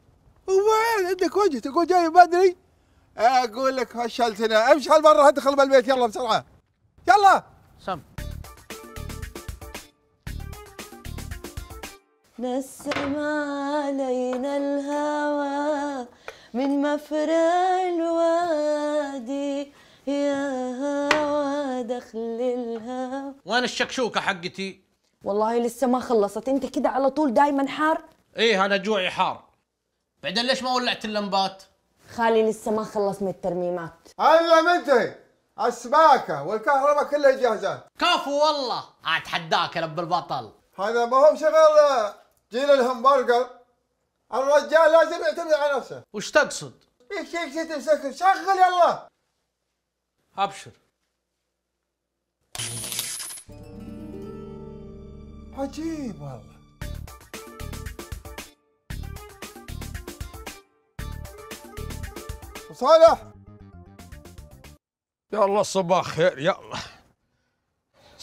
وين؟ عندك وجه تقول جاي بدري؟ أقول لك فشلتنا امشي هالمرة ادخل بالبيت. يلا بسرعة. يلا. سم. نسم علينا الهوى من مفرق الوادي. يا هوى دخل الهوى. وين الشكشوكة حقتي. والله لسه ما خلصت. انت كده على طول دايما حار؟ إيه أنا جوعي حار. بعدين ليش ما ولعت اللمبات؟ خالي لسه ما خلص من الترميمات. الا منتهي. السباكه والكهرباء كلها جاهزات كفو والله. اتحداك يا رب البطل. هذا ما هو شغل جيل الهمبرجر الرجال لازم يعتمد على نفسه. وش تقصد؟ إيش إيش تمسك شغل يلا. أبشر. عجيب والله. صالح يلا صباح خير يلا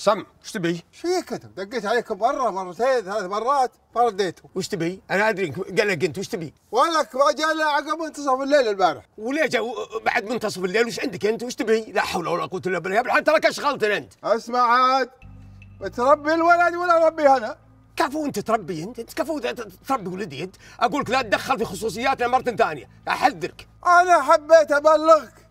سم إيش تبي؟ إيش فيك انت؟ دقيت عليكم مرة مرتين ثلاث مرات ما رديتوا وش تبي؟ أنا أدري إنك قلق أنت وش تبي؟ ولك ما جاء إلا عقب منتصف الليل البارح وليه جا بعد منتصف الليل وش عندك أنت؟ وش تبي؟ لا حول ولا قوة إلا بالله ابن تراك اشغلتني أنت اسمع عاد بتربي الولد ولا اربي أنا؟ كفو أنت تربي أنت أنت كفو تربي ولدي أنت أقول لك لا تدخل في خصوصياتنا مرة ثانية أحذرك أنا حبيت أبلغك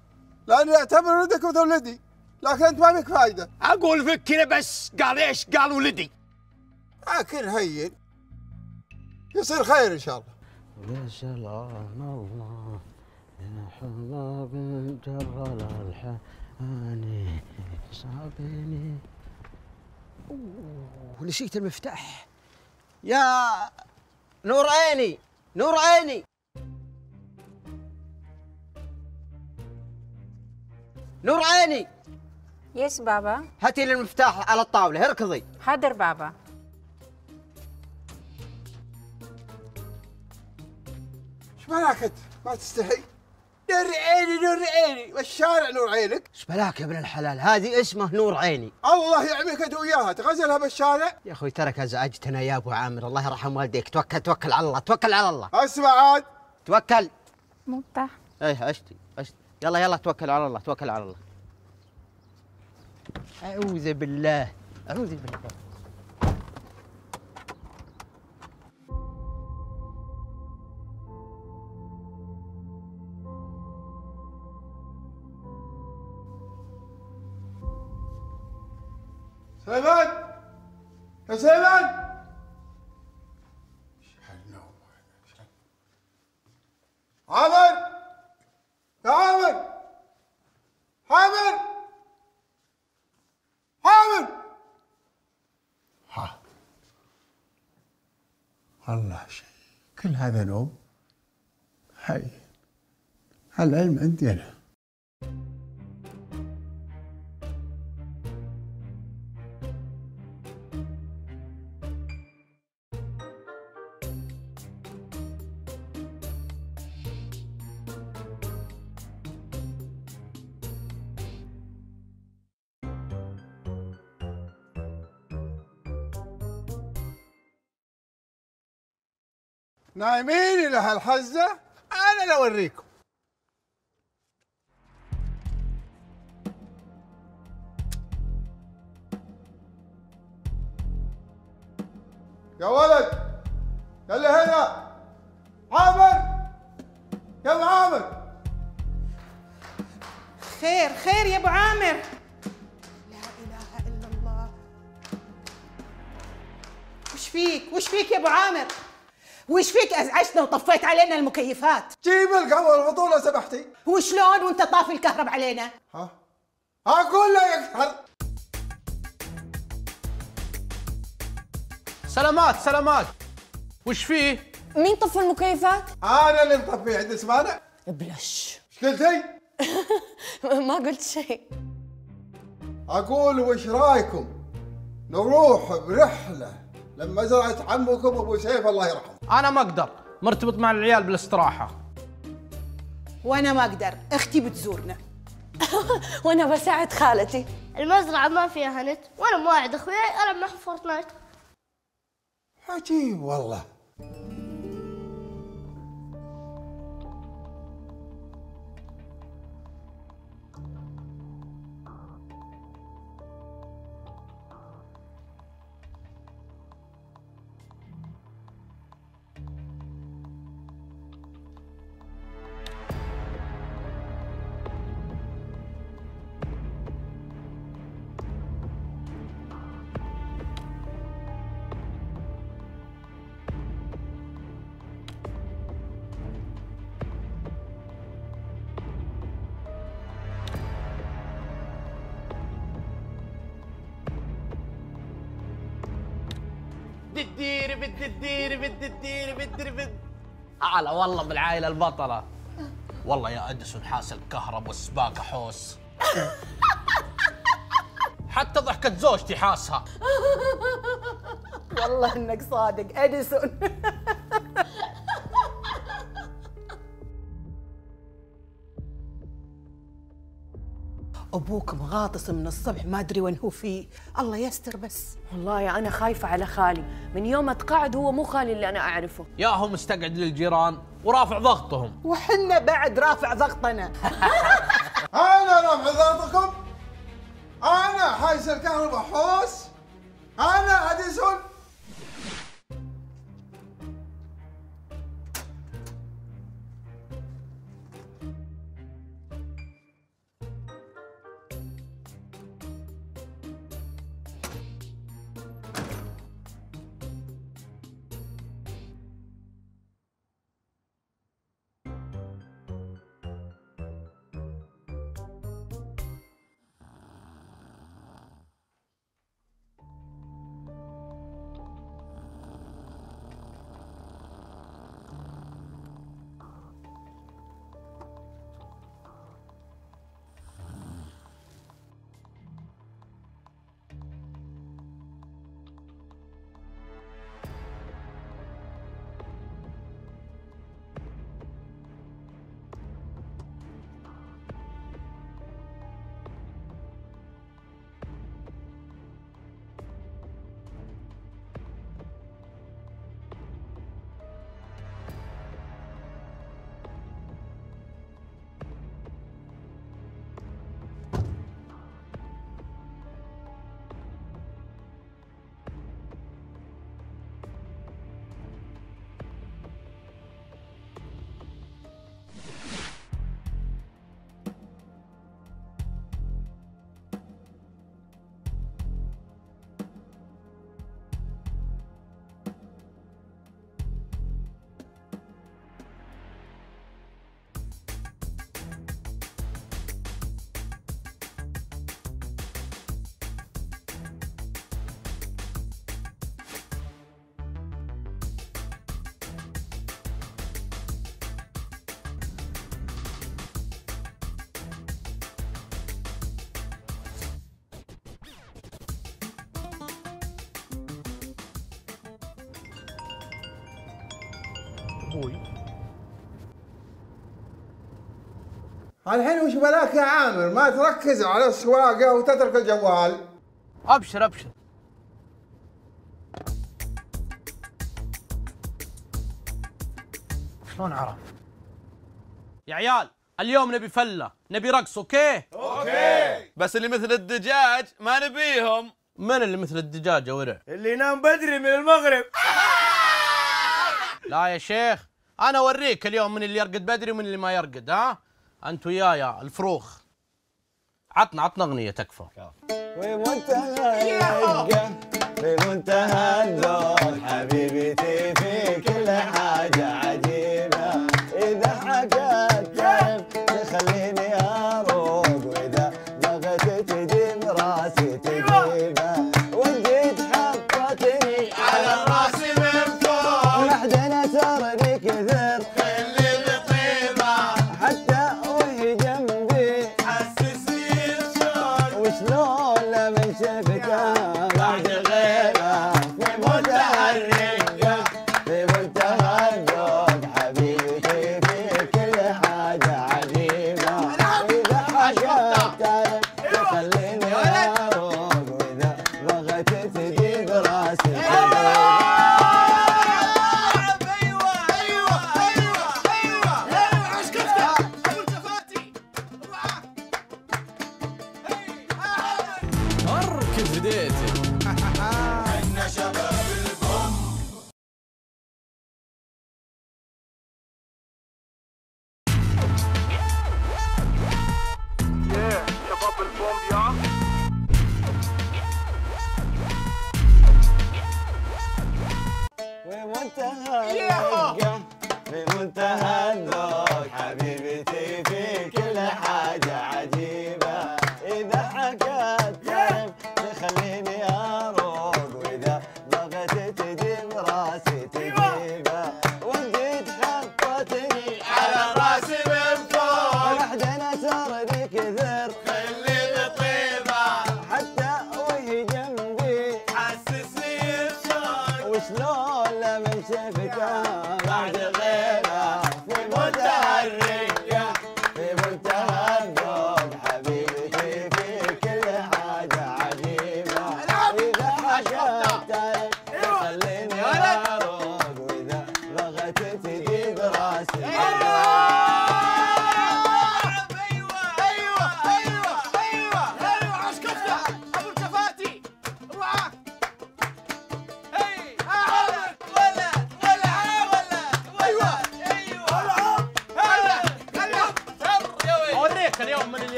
لأني أعتبر ولدك مثل ولدي لكن انت ما فيك فايده أقول فيك كذا بس قال إيش؟ قال ولدي لكن هين يصير خير ان شاء الله يا سلام الله يا حباب جرى الحاني صابني أوه، نسيت المفتاح يا نور عيني نور عيني نور عيني يس بابا هاتي لي المفتاح على الطاولة اركضي. حاضر بابا إيش مالك انت؟ ما تستحي؟ نور عيني نور عيني. والشارع نور عينك. إيش بلاك يا ابن الحلال؟ هذه اسمه نور عيني. الله يعميك أنت وياها. تغزلها بالشارع يا أخوي ترك أزعجتنا يا أبو عامر. الله يرحم والديك. توكل توكل على الله توكل على الله. أسمع عاد. توكل. مفتاح. إيه أشتي أشتي. يلا يلا توكل على الله توكل على الله. أعوذ بالله أعوذ بالله. سليمان يا سليمان عامر يا عامر عامر عامر ها والله شيء كل هذا نوم؟ هاي. العلم عندي أنا. نايمين إلى هالحزة. أنا لو أوريكم. يا ولد يا اللي هنا. عامر يا ابو عامر. خير خير يا أبو عامر. لا إله إلا الله. وش فيك؟ وش فيك يا أبو عامر؟ وش فيك ازعجتنا وطفيت علينا المكيفات؟ جيب القهوة والفطور لو سمحتي. وشلون وانت طافي الكهرب علينا؟ أقول له يكثر سلامات سلامات. وش فيه؟ مين طفى المكيفات؟ أنا اللي مطفيه عندي سمانه بلش إيش قلتي؟ ما قلت شيء. أقول وش رأيكم؟ نروح برحلة. لما زرعت عمكم أبو سيف الله يرحمه. أنا ما أقدر. مرتبط مع العيال بالاستراحة. وأنا ما أقدر. أختي بتزورنا. وأنا بساعد خالتي. المزرعة ما فيها نت. وأنا مواعد أخوياي. ألعب معهم فورتنايت عجيب والله. بديري بديري بديري بديري بد على والله بالعائله البطلة. والله يا أديسون حاسل كهرب والسباكه حوس. حتى ضحكة زوجتي حاسها. والله إنك صادق أديسون. أبوك مغاطس من الصبح ما أدري وين هو فيه. الله يستر بس. والله أنا خايفة على خالي. من يوم اتقاعد هو مو خالي اللي أنا أعرفه. يا هو مستقعد للجيران ورافع ضغطهم. وحنا بعد رافع ضغطنا. أنا رافع ضغطكم؟ أنا حايس الكهرباء حوس؟ أنا أديسون؟ أبوي الحين وش بلاك يا عامر؟ ما تركز على السواقة وتترك الجوال. أبشر أبشر. شلون عرف؟ يا عيال اليوم نبي فلة نبي رقص okay؟ okay. بس اللي مثل الدجاج ما نبيهم. من اللي مثل الدجاج يا ورع؟ اللي ينام بدري من المغرب. لا يا شيخ أنا أوريك اليوم من اللي يرقد بدري ومن اللي ما يرقد ها؟ أنت ويايا الفروخ. عطنا عطنا أغنية تكفى. في منتهى الرقة في منتهى الذوق حبيبتي في كل حاجة عجيبة. إذا حكت تعرف تخليني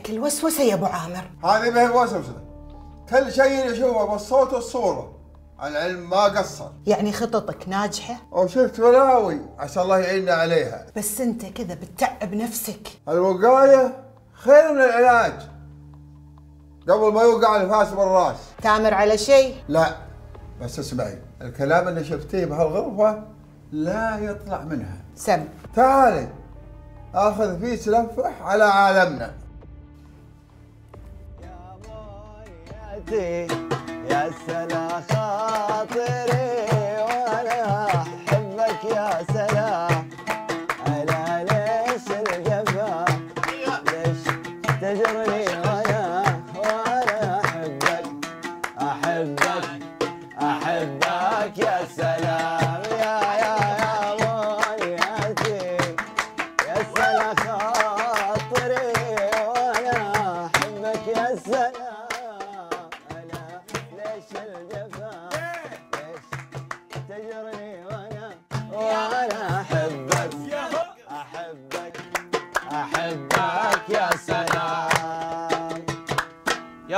تذبحك الوسوسة يا أبو عامر. هذه ما هي وسوسة. كل شيء يشوفه بالصوت والصورة. العلم ما قصر. يعني خططك ناجحة؟ وشفت بلاوي عسى الله يعيننا عليها. بس أنت كذا بتتعب نفسك. الوقاية خير من العلاج. قبل ما يوقع الفاس بالراس. تامر على شيء؟ لا. بس اسمعي. الكلام اللي شفتيه بهالغرفة لا يطلع منها. سم. تعالي. آخذ فيه سلفح على عالمنا. يا سلا خاطري وأنا أحبك يا سلا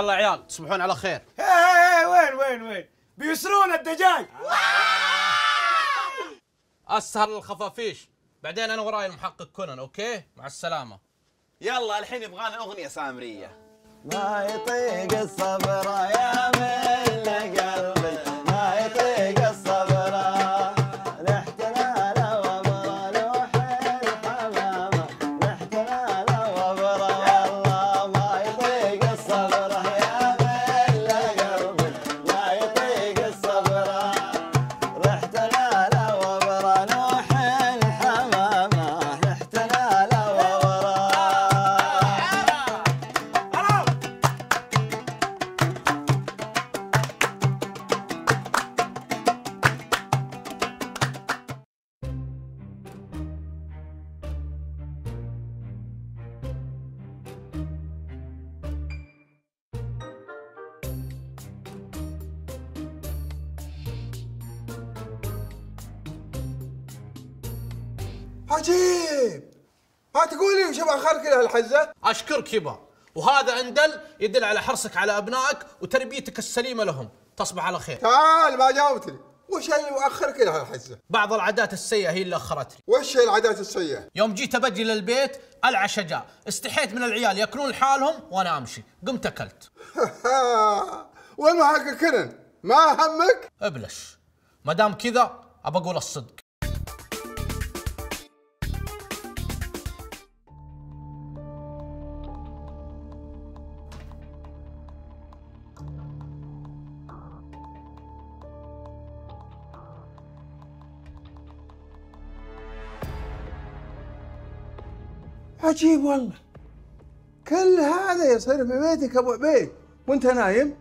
يلا يا عيال تصبحون على خير. إيه وين وين وين؟ بيسرون الدجاج. اسهر للخفافيش بعدين أنا وراي المحقق كونان أوكي؟ مع السلامة. يلا الحين يبغانا أغنية سامرية. ما يطيق الصبر يا من قلبي هالحزه أشكرك يبا. وهذا أندل يدل على حرصك على أبنائك وتربيتك السليمة لهم. تصبح على خير. تعال ما جاوبتني. وش اللي مؤخرك لهالحزه بعض العادات السيئة هي اللي أخرتني. وش هي العادات السيئة؟ يوم جيت أبجي للبيت العشاء جاء استحيت من العيال يأكلون لحالهم وأنا أمشي. قمت أكلت. والمحقق كنن ما همك؟ ابلش. ما دام كذا أبى أقول الصدق. عجيب والله. كل هذا يصير في بيتك أبو عبيد. وأنت نايم؟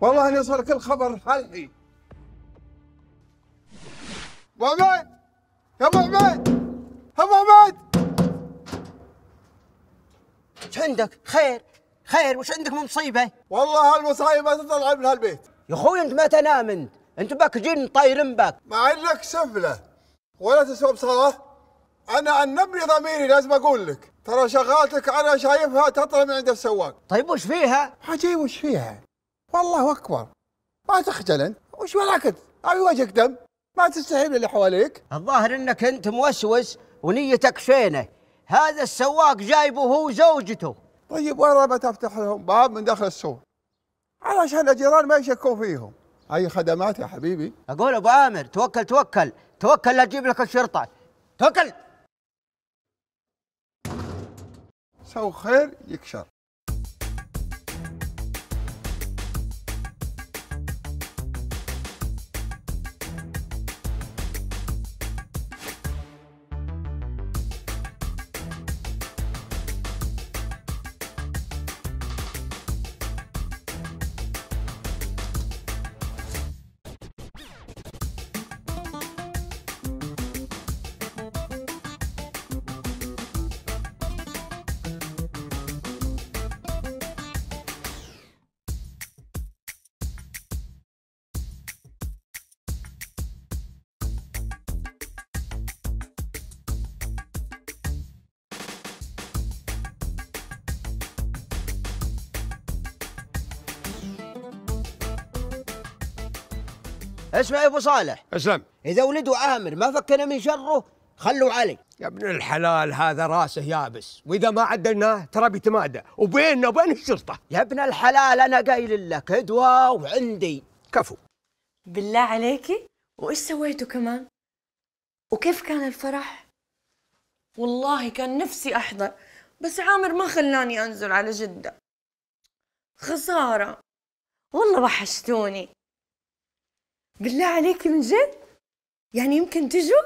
والله ان يوصلك الخبر الحين أبو عبيد! يا أبو عبيد! أبو عبيد! إيش عندك؟ خير. خير. وش عندك من مصيبة؟ والله هالمصايب ما تطلع من هالبيت. يا أخوي أنت ما تنام أنت؟ أنت بك جن طايرين بك مع انك سفله ولا تسوى بصلاة. أنا عن نبني ضميري لازم أقول لك. ترى شغالتك أنا شايفها تطلع من عند السواق. طيب وش فيها؟ عجيب وش فيها؟ والله أكبر. ما تخجل أنت. وش وراك أبي وجهك دم. ما تستحي اللي حواليك. الظاهر إنك أنت موسوس ونيتك شينه هذا السواق جايبه هو وزوجته. طيب ورا ما تفتح لهم باب من داخل السوق؟ علشان الجيران ما يشكون فيهم. أي خدمات يا حبيبي؟ أقول أبو عامر توكل توكل. توكل لا تجيب لك الشرطة. توكل! سو خير يكشر. اسمع يا أبو صالح. أسلم. إذا ولده عامر ما فكنا من شره خلوا علي. يا ابن الحلال هذا راسه يابس. وإذا ما عدلناه ترى بيتمادى وبيننا وبين الشرطة. يا ابن الحلال أنا قايل لك ادوى وعندي. كفو. بالله عليكي وإيش سويتوا كمان؟ وكيف كان الفرح؟ والله كان نفسي أحضر بس عامر ما خلاني أنزل على جدة. خسارة. والله وحشتوني. بالله عليكي من جد؟ يعني يمكن تجوا؟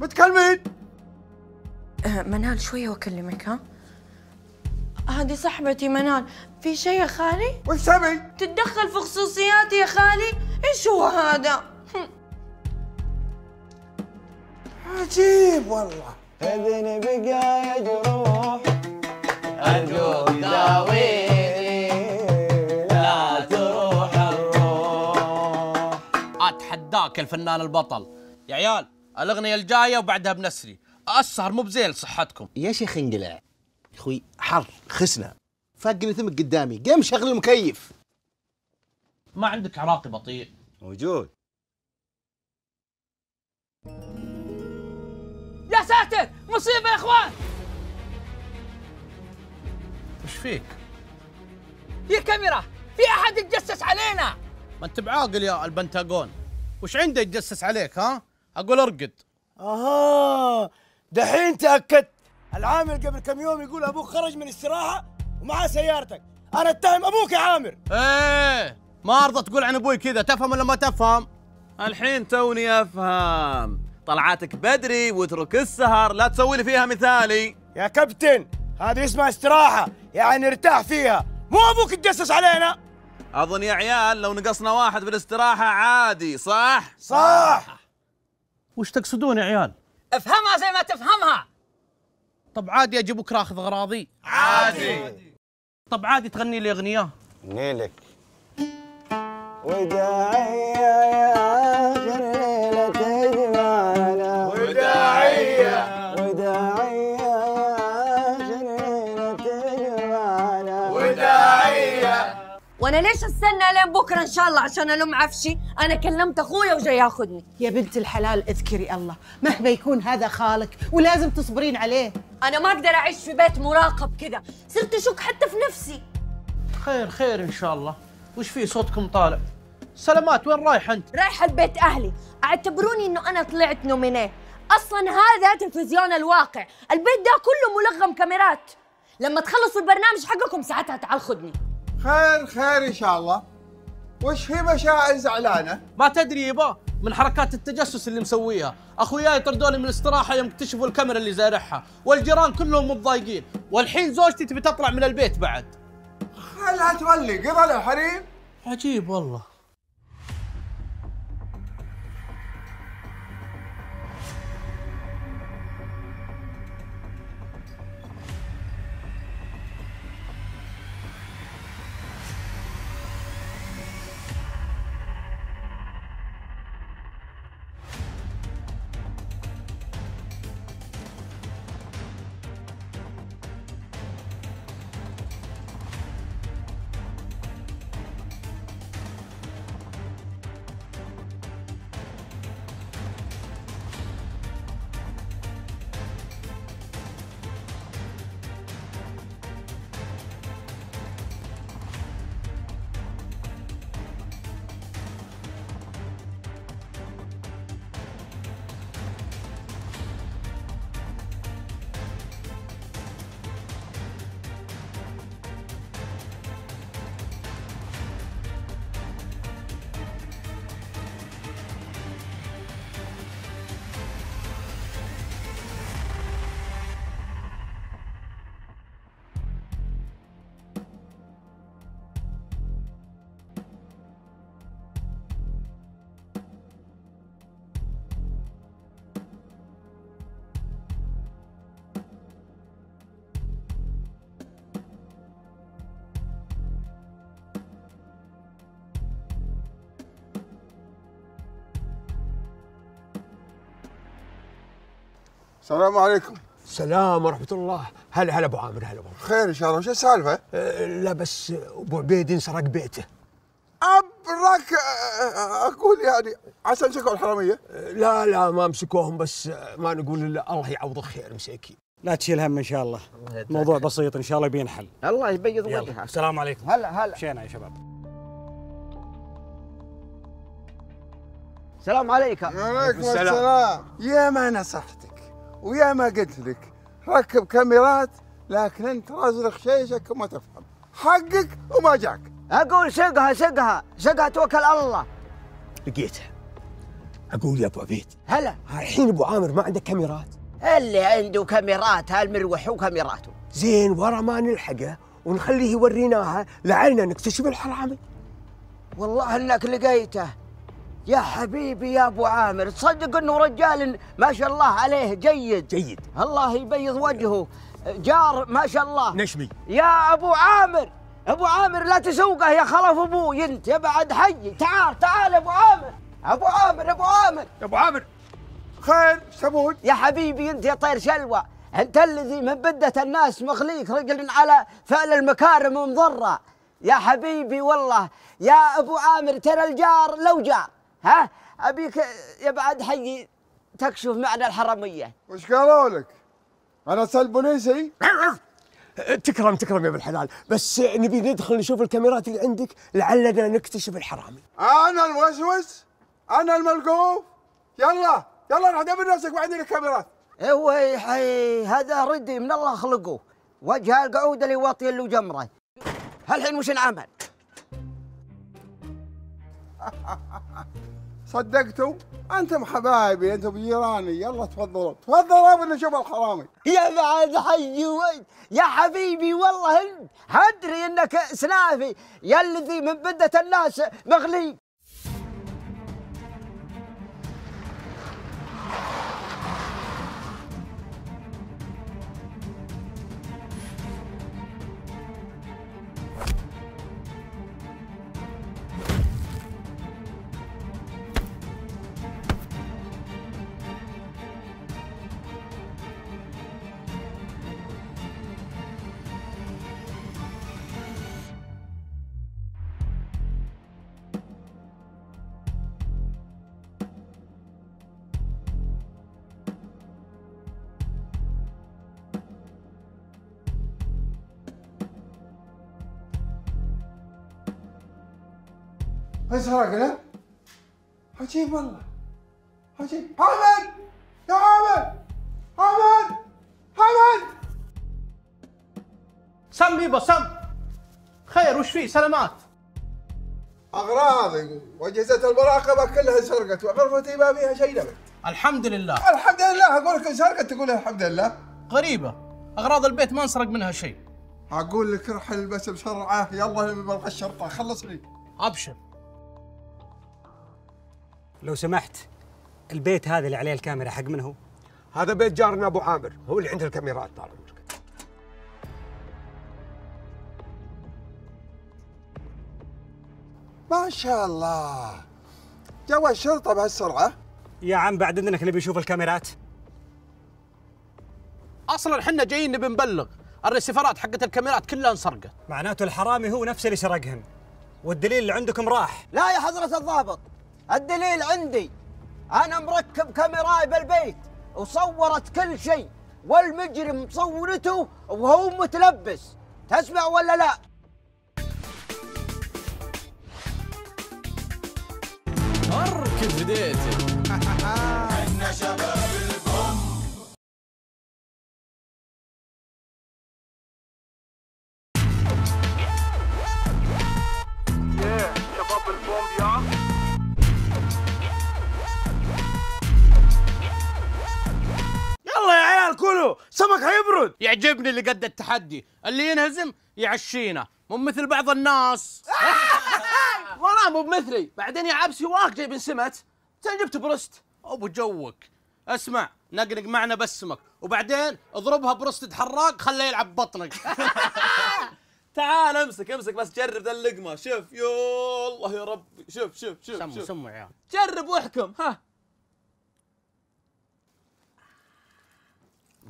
متكلمين؟ آه منال شوية وأكلمك ها؟ هذه صاحبتي منال. في شيء يا خالي؟ وش تبي؟ تتدخل في خصوصياتي يا خالي؟ إيش هو هذا؟ عجيب والله. اذني بقايا جروح. أرجوك داويني. اتحداك الفنان البطل. يا عيال الأغنية الجاية وبعدها بنسري. السهر مو بزين لصحتكم. يا شيخ انقلع. أخوي حر خسنا فاقني ثمك قدامي. قام شغل المكيف. ما عندك عراقي بطيء. موجود. يا ساتر! مصيبة يا إخوان! وش فيك؟ في كاميرا. في أحد يتجسس علينا. ما أنت بعاقل يا البنتاغون. وش عنده يتجسس عليك ها؟ أقول أرقد. أها دحين تاكدت العامل قبل كم يوم يقول أبوك خرج من استراحه ومعاه سيارتك. أنا أتهم أبوك يا عامر. إيه ما أرضى تقول عن أبوي كذا تفهم ولا ما تفهم؟ الحين توني أفهم. طلعاتك بدري واترك السهر لا تسوي لي فيها مثالي. يا كابتن هذه اسمها استراحة يعني ارتاح فيها. مو أبوك تجسس علينا. أظن يا عيال لو نقصنا واحد في الاستراحه عادي صح؟ صح. وش تقصدون يا عيال؟ افهمها زي ما تفهمها. طب عادي أجي بكره اخذ أغراضي. عادي. طب عادي تغني لي أغنية. نيلك. وداعية يا آخر ليلة وأنا ليش استنى لين بكرة إن شاء الله؟ عشان الم عفشي أنا كلمت أخويا وجاي ياخذني. يا بنت الحلال اذكري الله. مهما يكون هذا خالك ولازم تصبرين عليه. أنا ما أقدر أعيش في بيت مراقب كذا. صرت أشك حتى في نفسي. خير خير إن شاء الله. وش في صوتكم طالع؟ سلامات وين رايح أنت؟ رايحه لبيت أهلي. أعتبروني إنه أنا طلعت نومينيه أصلا هذا تلفزيون الواقع. البيت ده كله ملغم كاميرات. لما تخلصوا البرنامج حقكم ساعتها تعال خذني. خير خير إن شاء الله. وش في مشاعر زعلانة؟ ما تدري يبا من حركات التجسس اللي مسويها. أخوياي طردوني من الاستراحة يوم اكتشفوا الكاميرا اللي زارعها. والجيران كلهم متضايقين. والحين زوجتي تبي تطلع من البيت بعد. خلها تولي. قضى الحريم؟ عجيب والله. السلام عليكم. السلام ورحمة الله. هلا هلا أبو عامر هلا أبو عامر. خير إن شاء الله. وش السالفة؟ أه لا بس أبو عبيد انسرق بيته أبرك أه، أقول يعني عسى مسكوا الحرامية؟ أه لا لا ما مسكوهم بس ما نقول إلا الله يعوضك خير مساكين. لا تشيل هم إن شاء الله. موضوع بسيط إن شاء الله بينحل الله يبيض. وجهك السلام عليكم. هلا هلا. مشينا يا شباب. السلام عليكم. وعليكم السلام. يا ما نصحتك. ويا ما قلت لك. ركب كاميرات لكن انت رازلك شيشك وما تفهم. حقك وما جاك. أقول سقها سقها سقها توكل على الله. لقيتها أقول يا أبو عبيد. هلا. الحين أبو عامر ما عنده كاميرات. اللي عنده كاميرات هالمروح وكاميراته. زين ورا ما نلحقه ونخليه يوريناها لعلنا نكتشف الحرامي. والله إنك لقيته. يا حبيبي يا أبو عامر تصدق إنه رجال ما شاء الله عليه جيد؟ جيد. الله يبيض وجهه. جار ما شاء الله. نشمي. يا أبو عامر أبو عامر لا تسوقه يا خلف أبوي. أنت يا بعد حي. تعال تعال أبو عامر. أبو عامر أبو عامر. يا أبو عامر. خير سبون يا حبيبي أنت يا طير شلوى أنت الذي من بدة الناس مخليك رجل على فعل المكارم ومضرة يا حبيبي والله. يا أبو عامر ترى الجار لو جار ها؟ أبيك يا بعد حي تكشف معنا الحرامية. وش قالوا لك؟ أنا سل بوليسي؟ تكرم تكرم يا ابن الحلال. بس نبي ندخل نشوف الكاميرات اللي عندك لعلنا نكتشف الحرامي. أنا الموسوس أنا الملقوف؟ يلا يلا روح دبر نفسك وعندنا الكاميرات. ويحي هذا ردي من الله خلقه. وجه القعود اللي واطي له جمره. هالحين وش نعمل؟ صدقتوا؟ أنتم حبايبي أنتم جيراني يلا تفضلوا. تفضلوا بنشوف الحرامي. يا بعد حي يا حبيبي والله ادري إنك سنافي. يا الذي من بدة الناس مغلي. من سرقنا؟ عجيب والله. عجيب. حمد يا حمد حمد حمد سم يبا سم. خير وش فيه؟ سلامات. أغراضي. واجهزه المراقبة كلها انسرقت وغرفتي ما فيها شيء ابد الحمد لله. الحمد لله. أقول لك انسرقت تقول الحمد لله. غريبة. أغراض البيت ما انسرق منها شيء. أقول لك رحل بس بسرعة. يلا بلغ الشرطة خلص لي أبشر. لو سمحت البيت هذا اللي عليه الكاميرا حق من هو؟ هذا بيت جارنا أبو عامر هو اللي عنده الكاميرات طال عمرك. ما شاء الله. جو الشرطة بهالسرعة؟ يا عم بعد إذنك نبي نشوف الكاميرات. أصلا حنا جايين نبي نبلغ. الرسيفرات حقت الكاميرات كلها انسرقت. معناته الحرامي هو نفسه اللي سرقهن. والدليل اللي عندكم راح. لا يا حضرة الضابط. الدليل عندي. أنا مركب كاميراي بالبيت وصورت كل شيء والمجرم مصورته وهو متلبس. تسمع ولا لا؟ أركب بديتي. إحنا شباب كلوا سمك هيبرد. يعجبني اللي قد التحدي. اللي ينهزم يعشينا. مو مثل بعض الناس. وأنا مو بمثلي. بعدين يا عبسي واك جايب سمت. جبت برست أبو جوك. اسمع نقنق معنا باسمك وبعدين اضربها برستد حراق خله يلعب بطنك. تعال امسك امسك بس جرب ذا اللقمة. شوف يا الله يا ربي. شوف شوف شوف سموا. سموا يا عيال. جرب واحكم. ها.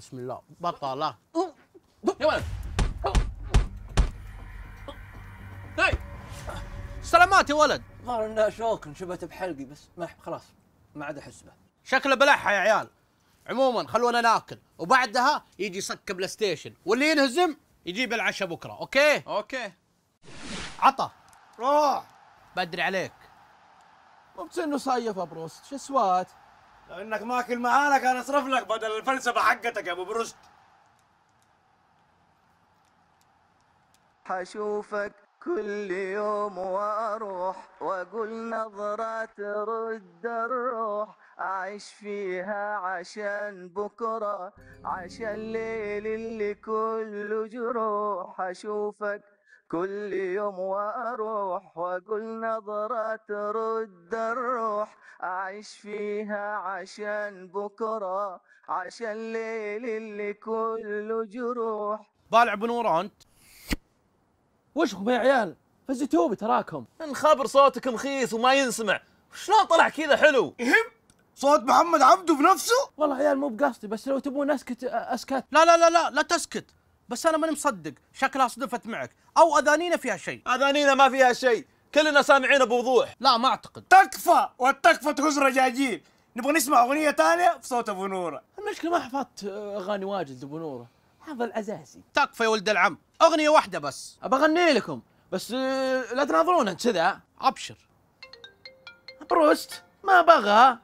بسم الله. بطلة يا ولد. هاي. سلامات يا ولد. ظهر انه شوك انشبت بحلقي بس ما خلاص ما عاد أحس به. شكله بلحها يا عيال. عموما خلونا ناكل. وبعدها يجي يصك PlayStation واللي ينهزم يجيب العشاء بكرة okay؟ okay. عطى روح. بدري عليك. مو انه صيف بروست. شو سوات لو إنك ماكل معانا كان أصرف لك بدل الفلسفة حقتك يا أبو برشت حشوفك كل يوم وأروح وأقول نظرة ترد الروح. أعيش فيها عشان بكرة عشان الليل اللي كله جروح. أشوفك كل يوم وأروح وأقول نظرة ترد الروح. أعيش فيها عشان بكرة عشان الليل اللي كله جروح. بالع بنور انت وشكم يا عيال؟ فزتوبي تراكم. الخبر صوتك مخيس وما ينسمع. شلون طلع كذا حلو؟ صوت محمد عبده بنفسه؟ والله عيال مو بقصدي بس لو تبون أسكت أسكت. لا لا لا لا لا تسكت. بس أنا ماني مصدق. شكلها صدفت معك. أو اذانينا فيها شيء. اذانينا ما فيها شيء. كلنا سامعينه بوضوح لا ما أعتقد. تكفى والتكفى تهز رجاجيل. نبغى نسمع أغنية ثانية في صوت أبو نورة. المشكلة ما حفظت أغاني واجد ابو نورة. حافظ الازازي تكفى يا ولد العم. أغنية واحدة بس. ابى أغني لكم. بس آه، لا تناظرون أنت كذا. أبشر. بروست ما بغى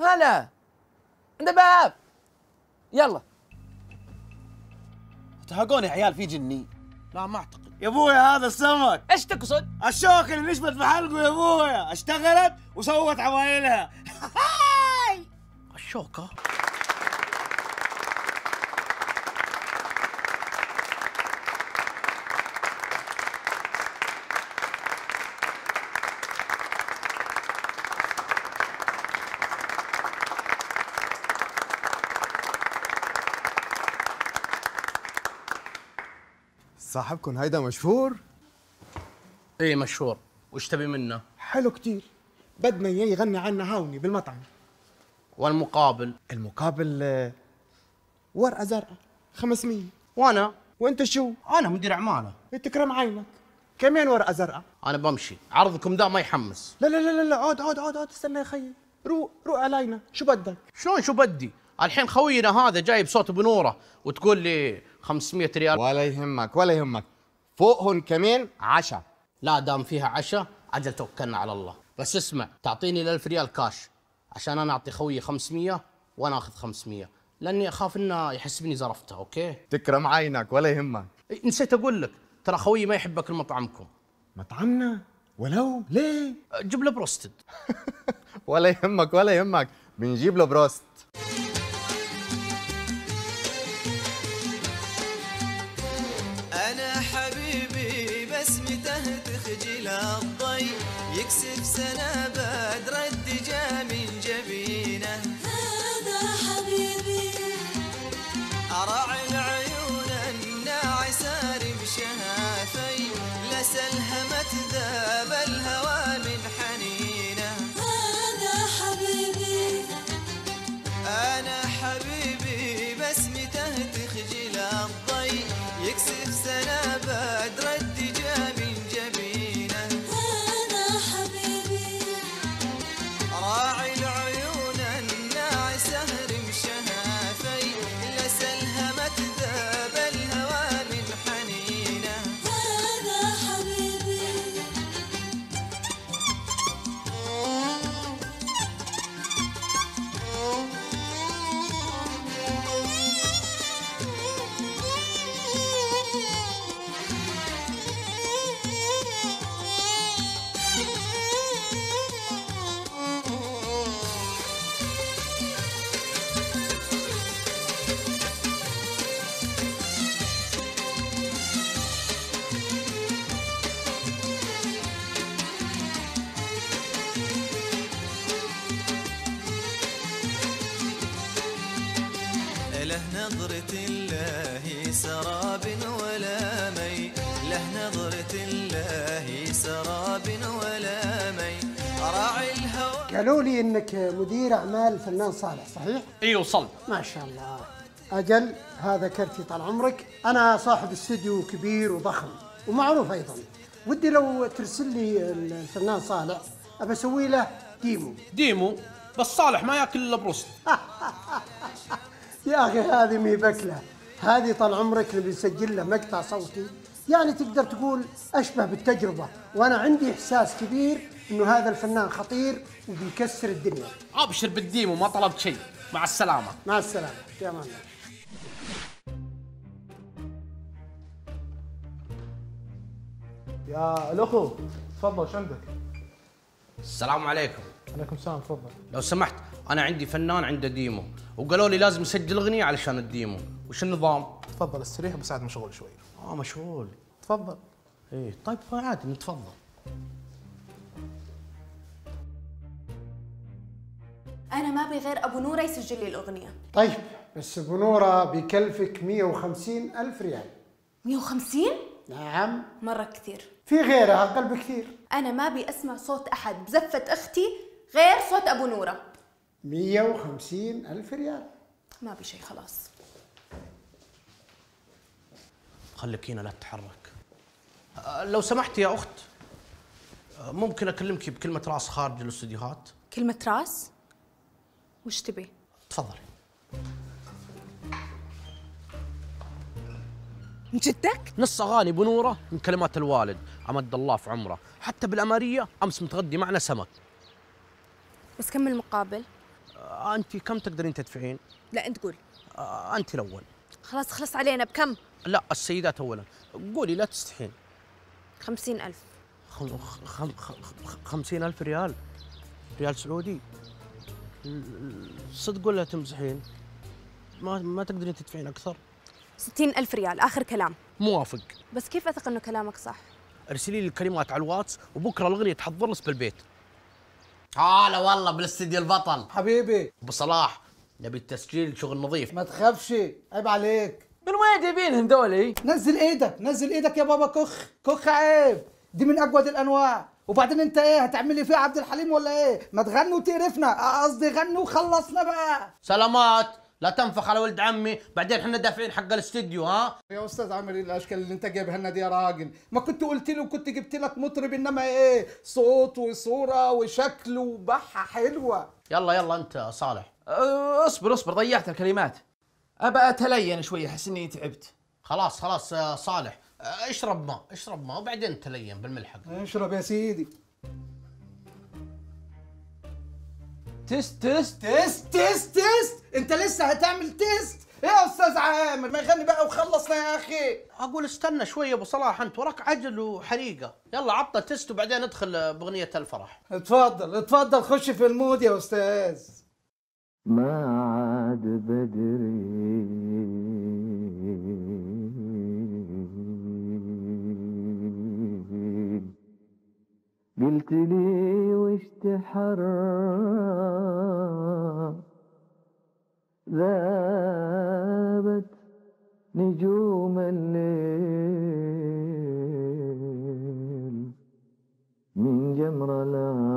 هلا. عند الباب. يلا. تهقون يا عيال في جني. لا ما أعتقد. يا أبويا هذا السمك. إيش تقصد؟ الشوك اللي نشبت في حلقه يا أبويا. اشتغلت وسوت عوايلها الشوكة؟ صاحبكم هيدا مشهور؟ إيه مشهور. وش تبي منه؟ حلو كتير. بدنا اياه يغني عنا هاوني بالمطعم. والمقابل. المقابل آه، ورقة زرقاء 500 وأنا؟ وأنت شو؟ أنا مدير أعماله. تكرم عينك. كمان ورقة زرقاء؟ أنا بمشي. عرضكم ذا ما يحمس. لا لا لا لا لا عود عود عود عود استنى يا خيي. روق روق علينا. شو بدك؟ شلون شو بدي؟ الحين خوينا هذا جاي بصوت بنوره وتقول لي 500 ريال. ولا يهمك ولا يهمك. فوقهم كمان عشا. لا دام فيها عشاء أجل توكلنا على الله. بس اسمع تعطيني ال 1000 ريال كاش عشان أنا أعطي خويي 500 وأنا آخذ 500 لأني أخاف إنه يحسبني زرفتها okay؟ تكرم عينك ولا يهمك. إيه، نسيت أقول لك ترى خويي ما يحب اكل مطعمكم مطعمنا؟ ولو؟ ليه؟ جيب له بروستد. ولا يهمك ولا يهمك. بنجيب له بروست. نظرة الله سراب ولا مي له نظرة الله سراب ولا مي. راعي الهوى قالوا لي إنك مدير أعمال الفنان صالح صحيح؟ إي وصلت. ما شاء الله. أجل هذا كرتي طال عمرك. أنا صاحب استوديو كبير وضخم ومعروف أيضا. ودي لو ترسل لي الفنان صالح ابى أسوي له demo. demo بس صالح ما ياكل إلا بروست يا أخي هذه مي بأكلة. هذه طال عمرك اللي بنسجل له مقطع صوتي. يعني تقدر تقول أشبه بالتجربة. وأنا عندي إحساس كبير إنه هذا الفنان خطير وبيكسر الدنيا. أبشر بال demo ما طلبت شيء. مع السلامة. مع السلامة. يا أمان الله. يا الأخو تفضل شو عندك؟ السلام عليكم. عليكم السلام تفضل. لو سمحت أنا عندي فنان عنده demo. وقالوا لي لازم اسجل أغنية علشان ال demo. وش النظام؟ تفضل استريح بس عاد مشغول شوي. آه مشغول. تفضل. إيه طيب عادي نتفضل. أنا ما أبي غير أبو نورة يسجل لي الأغنية. طيب بس أبو نورة بيكلفك 150 ألف ريال. 150 نعم. مرة كثير. في غيرها أقل بكثير. أنا ما أبي أسمع صوت أحد. بزفة أختي غير صوت أبو نورة. 150 ألف ريال. ما ابي شيء خلاص. خليك هنا لا تتحرك. آه، لو سمحت يا أخت آه، ممكن اكلمك بكلمة رأس خارج الاستديوهات؟ كلمة رأس؟ وش تبي؟ تفضلي. من جدك؟ نص أغاني بنورة من كلمات الوالد أمد الله في عمره. حتى بالأمارية أمس متغدي معنا سمك. بس كم المقابل؟ أنت كم تقدرين تدفعين؟ لا أنت قول. آه، أنت الأول. خلاص خلص علينا. بكم؟ لا السيدات اولا. قولي لا تستحين. خمسين ألف. خم خم خم خمسين ألف ريال. ريال سعودي. صدق ولا تمزحين؟ ما ما تقدرين تدفعين أكثر. ستين ألف ريال. آخر كلام. موافق. بس كيف أثق إنه كلامك صح؟ ارسلي لي الكلمات على الواتس وبكرة الأغنية تحضر لك بالبيت. هلا والله بالاستديو البطل. حبيبي. أبو صلاح نبي التسجيل شغل نظيف. ما تخافش عيب عليك. من وين جايبينهم دولي؟ نزل إيدك نزل إيدك يا بابا كخ كخ عيب. دي من اجود الأنواع. وبعدين أنت إيه هتعمل لي فيها عبد الحليم ولا إيه؟ ما تغني وتقرفنا قصدي غني وخلصنا بقى. سلامات. لا تنفخ على ولد عمي. بعدين إحنا دافعين حق الاستديو ها؟ يا أستاذ عامر الأشكال اللي أنت جايبها لنا دي يا راجل. ما كنت قلت لي وكنت جبت لك مطرب إنما إيه؟ صوت وصورة وشكل وبحة حلوة. يلا يلا أنت صالح. أه، أصبر أصبر ضيعت الكلمات. ابى أتلين شوي أحس إني تعبت. خلاص خلاص يا صالح. أه، اشرب ماء اشرب ماء وبعدين تلين بالملحق. اشرب يا سيدي. test test test test test. انت لسه هتعمل test؟ إيه يا أستاذ عامر ما يغني بقى وخلصنا يا أخي. أقول استنى شوي يا أبو صلاح انت وراك عجل وحريقة. يلا عطنا test وبعدين ندخل بأغنية الفرح. اتفضل اتفضل خش في ال mood يا أستاذ. ما عاد بدري. قلت لي وش تحرى ذابت نجوم الليل من جمر لها.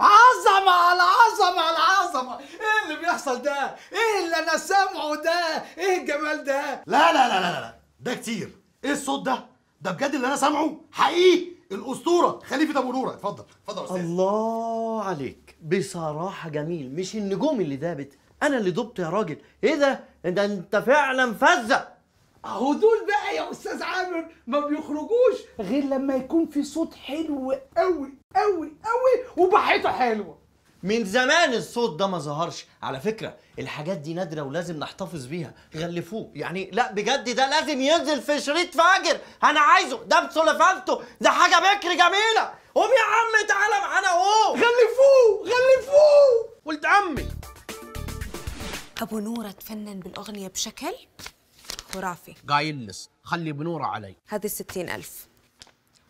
عظمة على عظمة على عظمة إيه اللي بيحصل ده؟ إيه اللي أنا سامعه ده؟ إيه الجمال ده؟ لا لا لا لا لا ده كتير. إيه الصوت ده؟ ده بجد اللي أنا سامعه حقيقي. الأسطورة. خليفة أبو نورة. اتفضل. اتفضل يا أستاذ. الله عليك. بصراحة جميل. مش النجوم اللي دابت أنا اللي دبت يا راجل. إيه ده؟ ده أنت فعلا فزة أهو دول بقى يا أستاذ عامر ما بيخرجوش غير لما يكون في صوت حلو قوي قوي قوي وبحته حلوة. من زمان الصوت ده ما ظهرش. على فكرة الحاجات دي نادرة ولازم نحتفظ بيها. غلفوه. يعني لا بجد ده لازم ينزل في شريط فاجر. أنا عايزه. ده بسولفانتو ده حاجة بكر جميلة. قوم يا عم تعالى معانا قوم غلفوه! غلفوه! ولد عمي. أبو نورة تفنن بالأغنية بشكل خرافي. قايلس خلي بنوره علي. هذه الستين ألف.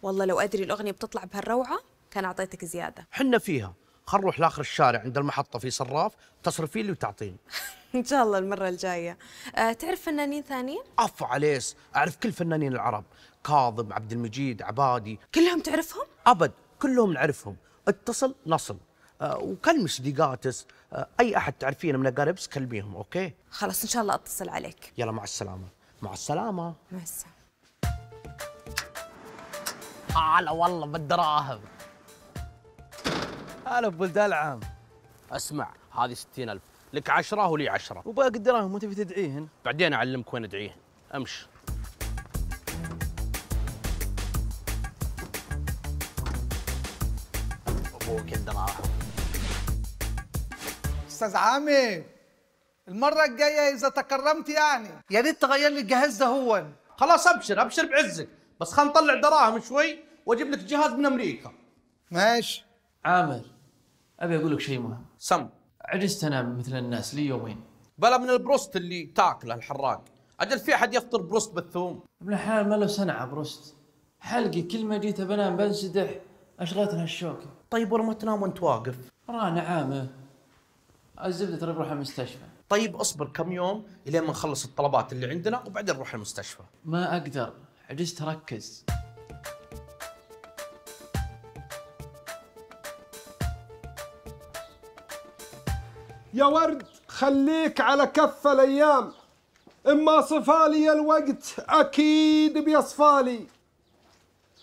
والله لو أدري الأغنية بتطلع بهالروعة كان أعطيتك زيادة. حنا فيها. خل نروح لآخر الشارع عند المحطة في صراف تصرفي لي وتعطيني. إن شاء الله المرة الجاية. أه تعرف فنانين ثانيين؟ عفو عليس أعرف كل فنانين العرب كاظم عبد المجيد عبادي. كلهم تعرفهم؟ أبد كلهم نعرفهم. اتصل نصل. آه وكلمي صديقاتس آه أي أحد تعرفينه من اقاربس كلميهم okay؟ خلاص إن شاء الله أتصل عليك. يلا مع السلامة. مع السلامة. مع السلامة. هلا والله بالدراهم. هلا بولد العم أسمع هذه ستين ألف. لك عشرة ولي عشرة. وباقي الدراهم وتبي توديهن؟ بعدين أعلمك وين أوديهن. أمشي. أبوك الدراهم. أستاذ عامر المرة الجاية إذا تكرمت يعني. يا ريت تغير لي الجهاز ده هو خلاص أبشر أبشر بعزك. بس خلينا نطلع دراهم شوي وأجيب لك جهاز من أمريكا. ماشي. عامر. أبي أقول لك شيء مهم. سم. عجزت انام مثل الناس لي يومين بلا من البروست اللي تاكله الحراق. أجل في أحد يفطر بروست بالثوم؟ ابن الحلال ما له صنعه بروست. حلقي كل ما جيت بنام بنسدح. اشغلتها الشوكه طيب ولما تنام وأنت واقف؟ رانا عامه الزبدة ترى بروح المستشفى طيب اصبر كم يوم إلين ما نخلص الطلبات اللي عندنا وبعدين نروح المستشفى. ما أقدر. عجزت اركز يا ورد خليك على كف الأيام. إما صفالي الوقت أكيد بيصفالي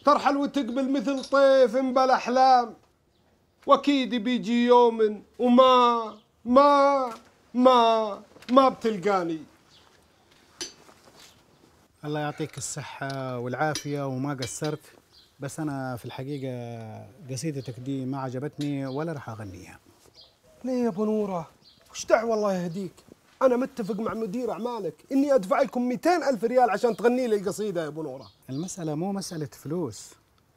ترحل وتقبل مثل طيف بلا أحلام. وأكيد بيجي يوم وما ما ما ما بتلقاني. الله يعطيك الصحة والعافية وما قصرت. بس أنا في الحقيقة قصيدتك دي ما عجبتني ولا راح أغنيها. ليه يا أبو نورة؟ وش دعوة الله يهديك؟ أنا متفق مع مدير أعمالك إني أدفع لكم 200 ألف ريال عشان تغني لي قصيده يا أبو نورة. المسألة مو مسألة فلوس.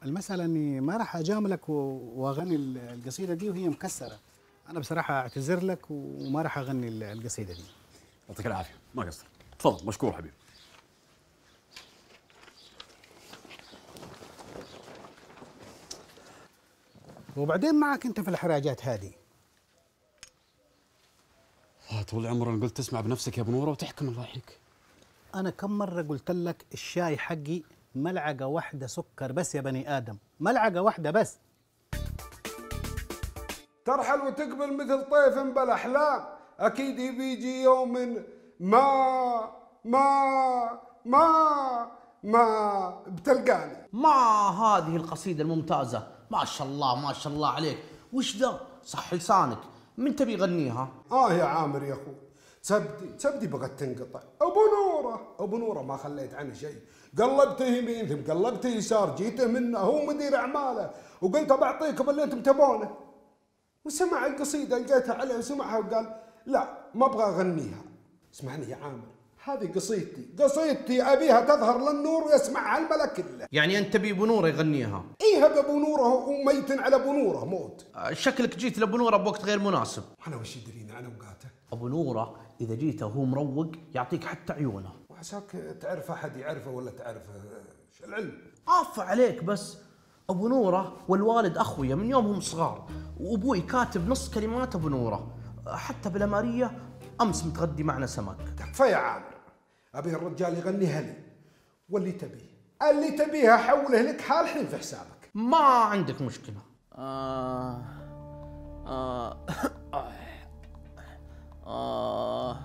المسألة إني ما راح أجاملك و- وأغني ال- القصيدة دي وهي مكسرة. أنا بصراحة أعتذر لك وما راح أغني ال- القصيدة دي. يعطيك العافية. ما قصر. تفضل مشكور حبيبي. وبعدين معك أنت في الحراجات هذه. طول عمرنا قلت تسمع بنفسك يا أبو نورة وتحكم الله يحييك أنا كم مرة قلت لك الشاي حقي ملعقة واحدة سكر بس يا بني آدم. ملعقة واحدة بس. ترحل وتقبل مثل طيف بلا احلام أكيد بيجي يوم ما ما ما ما بتلقاني. ما هذه القصيدة الممتازة. ما شاء الله ما شاء الله عليك. وش ذا؟ صح لسانك. من تبي يغنيها؟ آه يا عامر يا أخوي. تبدي تبدي بغت تنقطع. أبو نورة. أبو نورة ما خليت عنه شيء. قلبته يمين ثم قلبته يسار. جيته منه. هو مدير أعماله. وقلت بعطيكم اللي أنتم تبونه. وسمع القصيدة لقيتها عليه وسمعها وقال لا ما أبغى أغنيها. اسمعني يا عامر. هذه قصيدتي. قصيدتي أبيها تظهر للنور ويسمعها الملك كله يعني أنت تبي أبو نورة يغنيها ايهب ابو نوره وميت على ابو نوره موت. آه، شكلك جيت لأبو نورة بوقت غير مناسب. أنا وش يدريني أنا وقاته. أبو نورة إذا جيته وهو مروق يعطيك حتى عيونه. وعساك تعرف أحد يعرفه ولا تعرفه إيش العلم؟ عاف عليك بس. ابو نوره والوالد أخويا من يومهم صغار وأبوي كاتب نص كلمات ابو نوره حتى بالاماريه أمس متغدي معنا سمك. تكفى يا عامر أبي الرجال يغنيها لي. واللي تبيه. اللي تبيها حوله لك حال حين في حسابك. ما عندك مشكلة. آه آه آه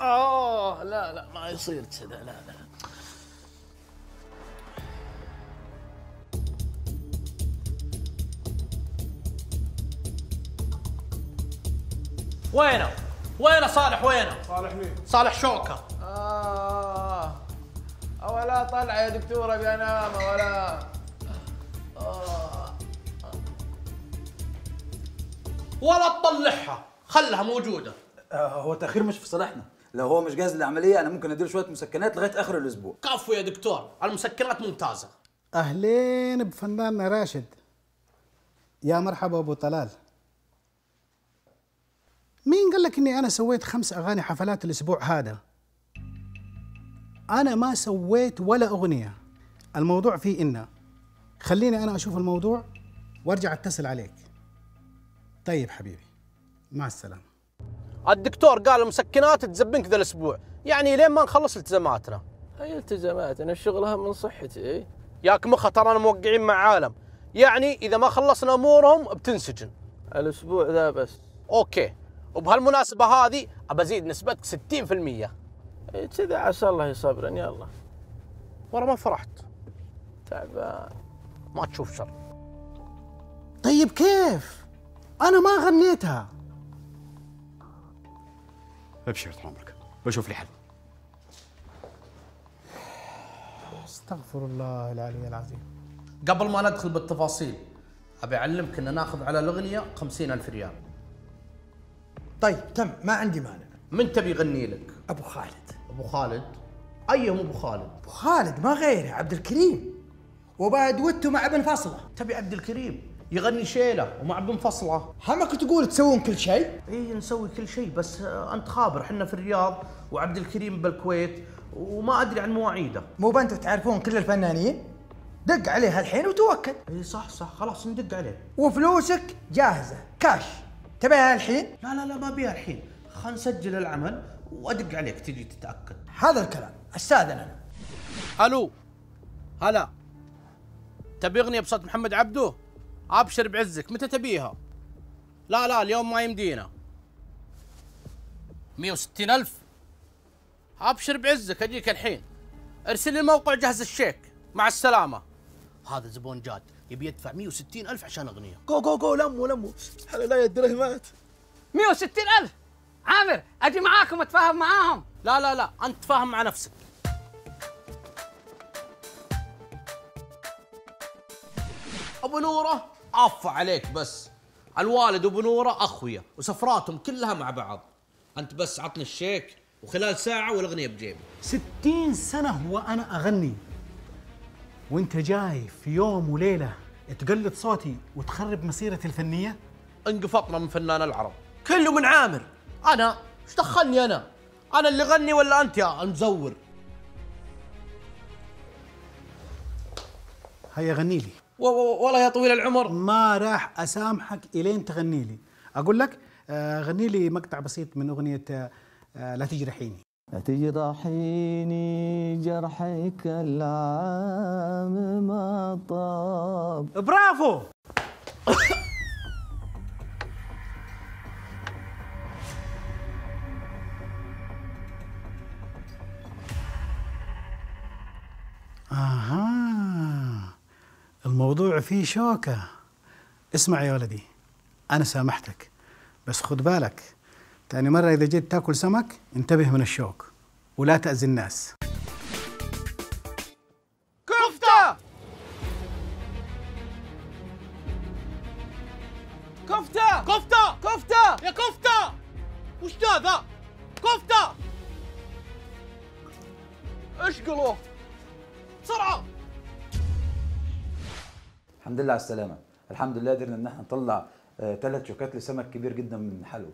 آه لا لا ما يصير كذا لا لا. وينه؟ وينه صالح وينه؟ صالح مين؟ صالح شوكة. آه. ولا طلع يا دكتورة بينام ولا آه. ولا تطلعها خلها موجودة. آه، هو تأخير مش في صالحنا. لو هو مش جاهز للعملية أنا ممكن أديله شوية مسكنات لغاية آخر الأسبوع. كفو يا دكتور المسكنات ممتازة. أهلين بفناننا راشد. يا مرحبا أبو طلال. مين قال لك إني أنا سويت خمس أغاني حفلات الأسبوع هذا؟ أنا ما سويت ولا أغنية. الموضوع فيه إنه خليني أنا أشوف الموضوع وأرجع أتصل عليك. طيب حبيبي مع السلامة. الدكتور قال المسكنات تزبنك ذا الأسبوع. يعني لين ما نخلص التزاماتنا. أي التزامات؟ أنا الشغل من صحتي إي. ياك مخه ترانا موقعين مع عالم. يعني إذا ما خلصنا أمورهم بتنسجن. الأسبوع ذا بس. okay. وبهالمناسبة هذه أبى أزيد نسبتك 60% إيه، كذا عسى الله يصبرن يلا. ورا ما فرحت. تعبان ما تشوف شر. طيب كيف؟ أنا ما غنيتها. ابشر طول عمرك بشوف لي حل. استغفر الله العلي العظيم. قبل ما ندخل بالتفاصيل أبي أعلمك إن ناخذ على الأغنية 50000 ريال. طيب تم ما عندي مانع. من تبي يغني لك؟ أبو خالد. أبو خالد؟ ايهم أبو خالد؟ أبو خالد ما غيره عبد الكريم. وبعد دوته مع ابن فصله. تبي عبد الكريم؟ يغني شيله ومع ابن فصله. همك تقول تسوون كل شيء؟ إي نسوي كل شيء بس آه، أنت خابر. إحنا في الرياض وعبد الكريم بالكويت وما أدري عن مواعيده. مو بنتوا تعرفون كل الفنانين؟ دق عليه الحين وتوكل. إي صح صح. خلاص ندق عليه. وفلوسك جاهزة كاش. تبيها الحين؟ لا لا لا ما بيها الحين. خلينا نسجل العمل وأدق عليك تجي تتأكد. هذا الكلام. استاذن أنا. ألو هلا. تبي أغنية بصوت محمد عبده؟ أبشر بعزك. متى تبيها؟ لا لا اليوم ما يمدينا. 160 ألف. أبشر بعزك أجيك الحين. ارسل لي الموقع جهز الشيك. مع السلامة. هذا زبون جاد. يبي يدفع 160 ألف عشان أغنية. جو جو جو لموا لموا حلال يا الدرهمات 160 ألف؟ عامر أجي معاكم أتفاهم معاهم. لا لا لا أنت تفاهم مع نفسك. أبو نورة عف عليك بس. الوالد وابو نورة أخويا وسفراتهم كلها مع بعض. أنت بس عطني الشيك وخلال ساعة والأغنية بجيبي. ستين سنة وأنا أغني. وأنت جاي في يوم وليلة تقلد صوتي وتخرب مسيرتي الفنية؟ انقفطنا من فنان العرب. كله من عامر. أنا؟ إيش دخلني أنا؟ أنا اللي غني ولا أنت يا المزور هيا غني لي. والله يا طويل العمر. ما راح أسامحك إلين تغني لي. أقول لك آه، غني لي مقطع بسيط من أغنية آه، لا تجرحيني. تجرحيني جرحك العام ما طاب. برافو! آها الموضوع فيه شوكة. اسمع يا ولدي أنا سامحتك بس خد بالك تاني مرة إذا جيت تاكل سمك انتبه من الشوك ولا تأذي الناس. كفتة! كفتة! كفتة! كفتة! يا كفتة! وش ذا ذا كفتة اشقلوا بسرعة! الحمد لله على السلامة. الحمد لله قدرنا إن إحنا نطلع ثلاث شوكات لسمك كبير جدا من حلو.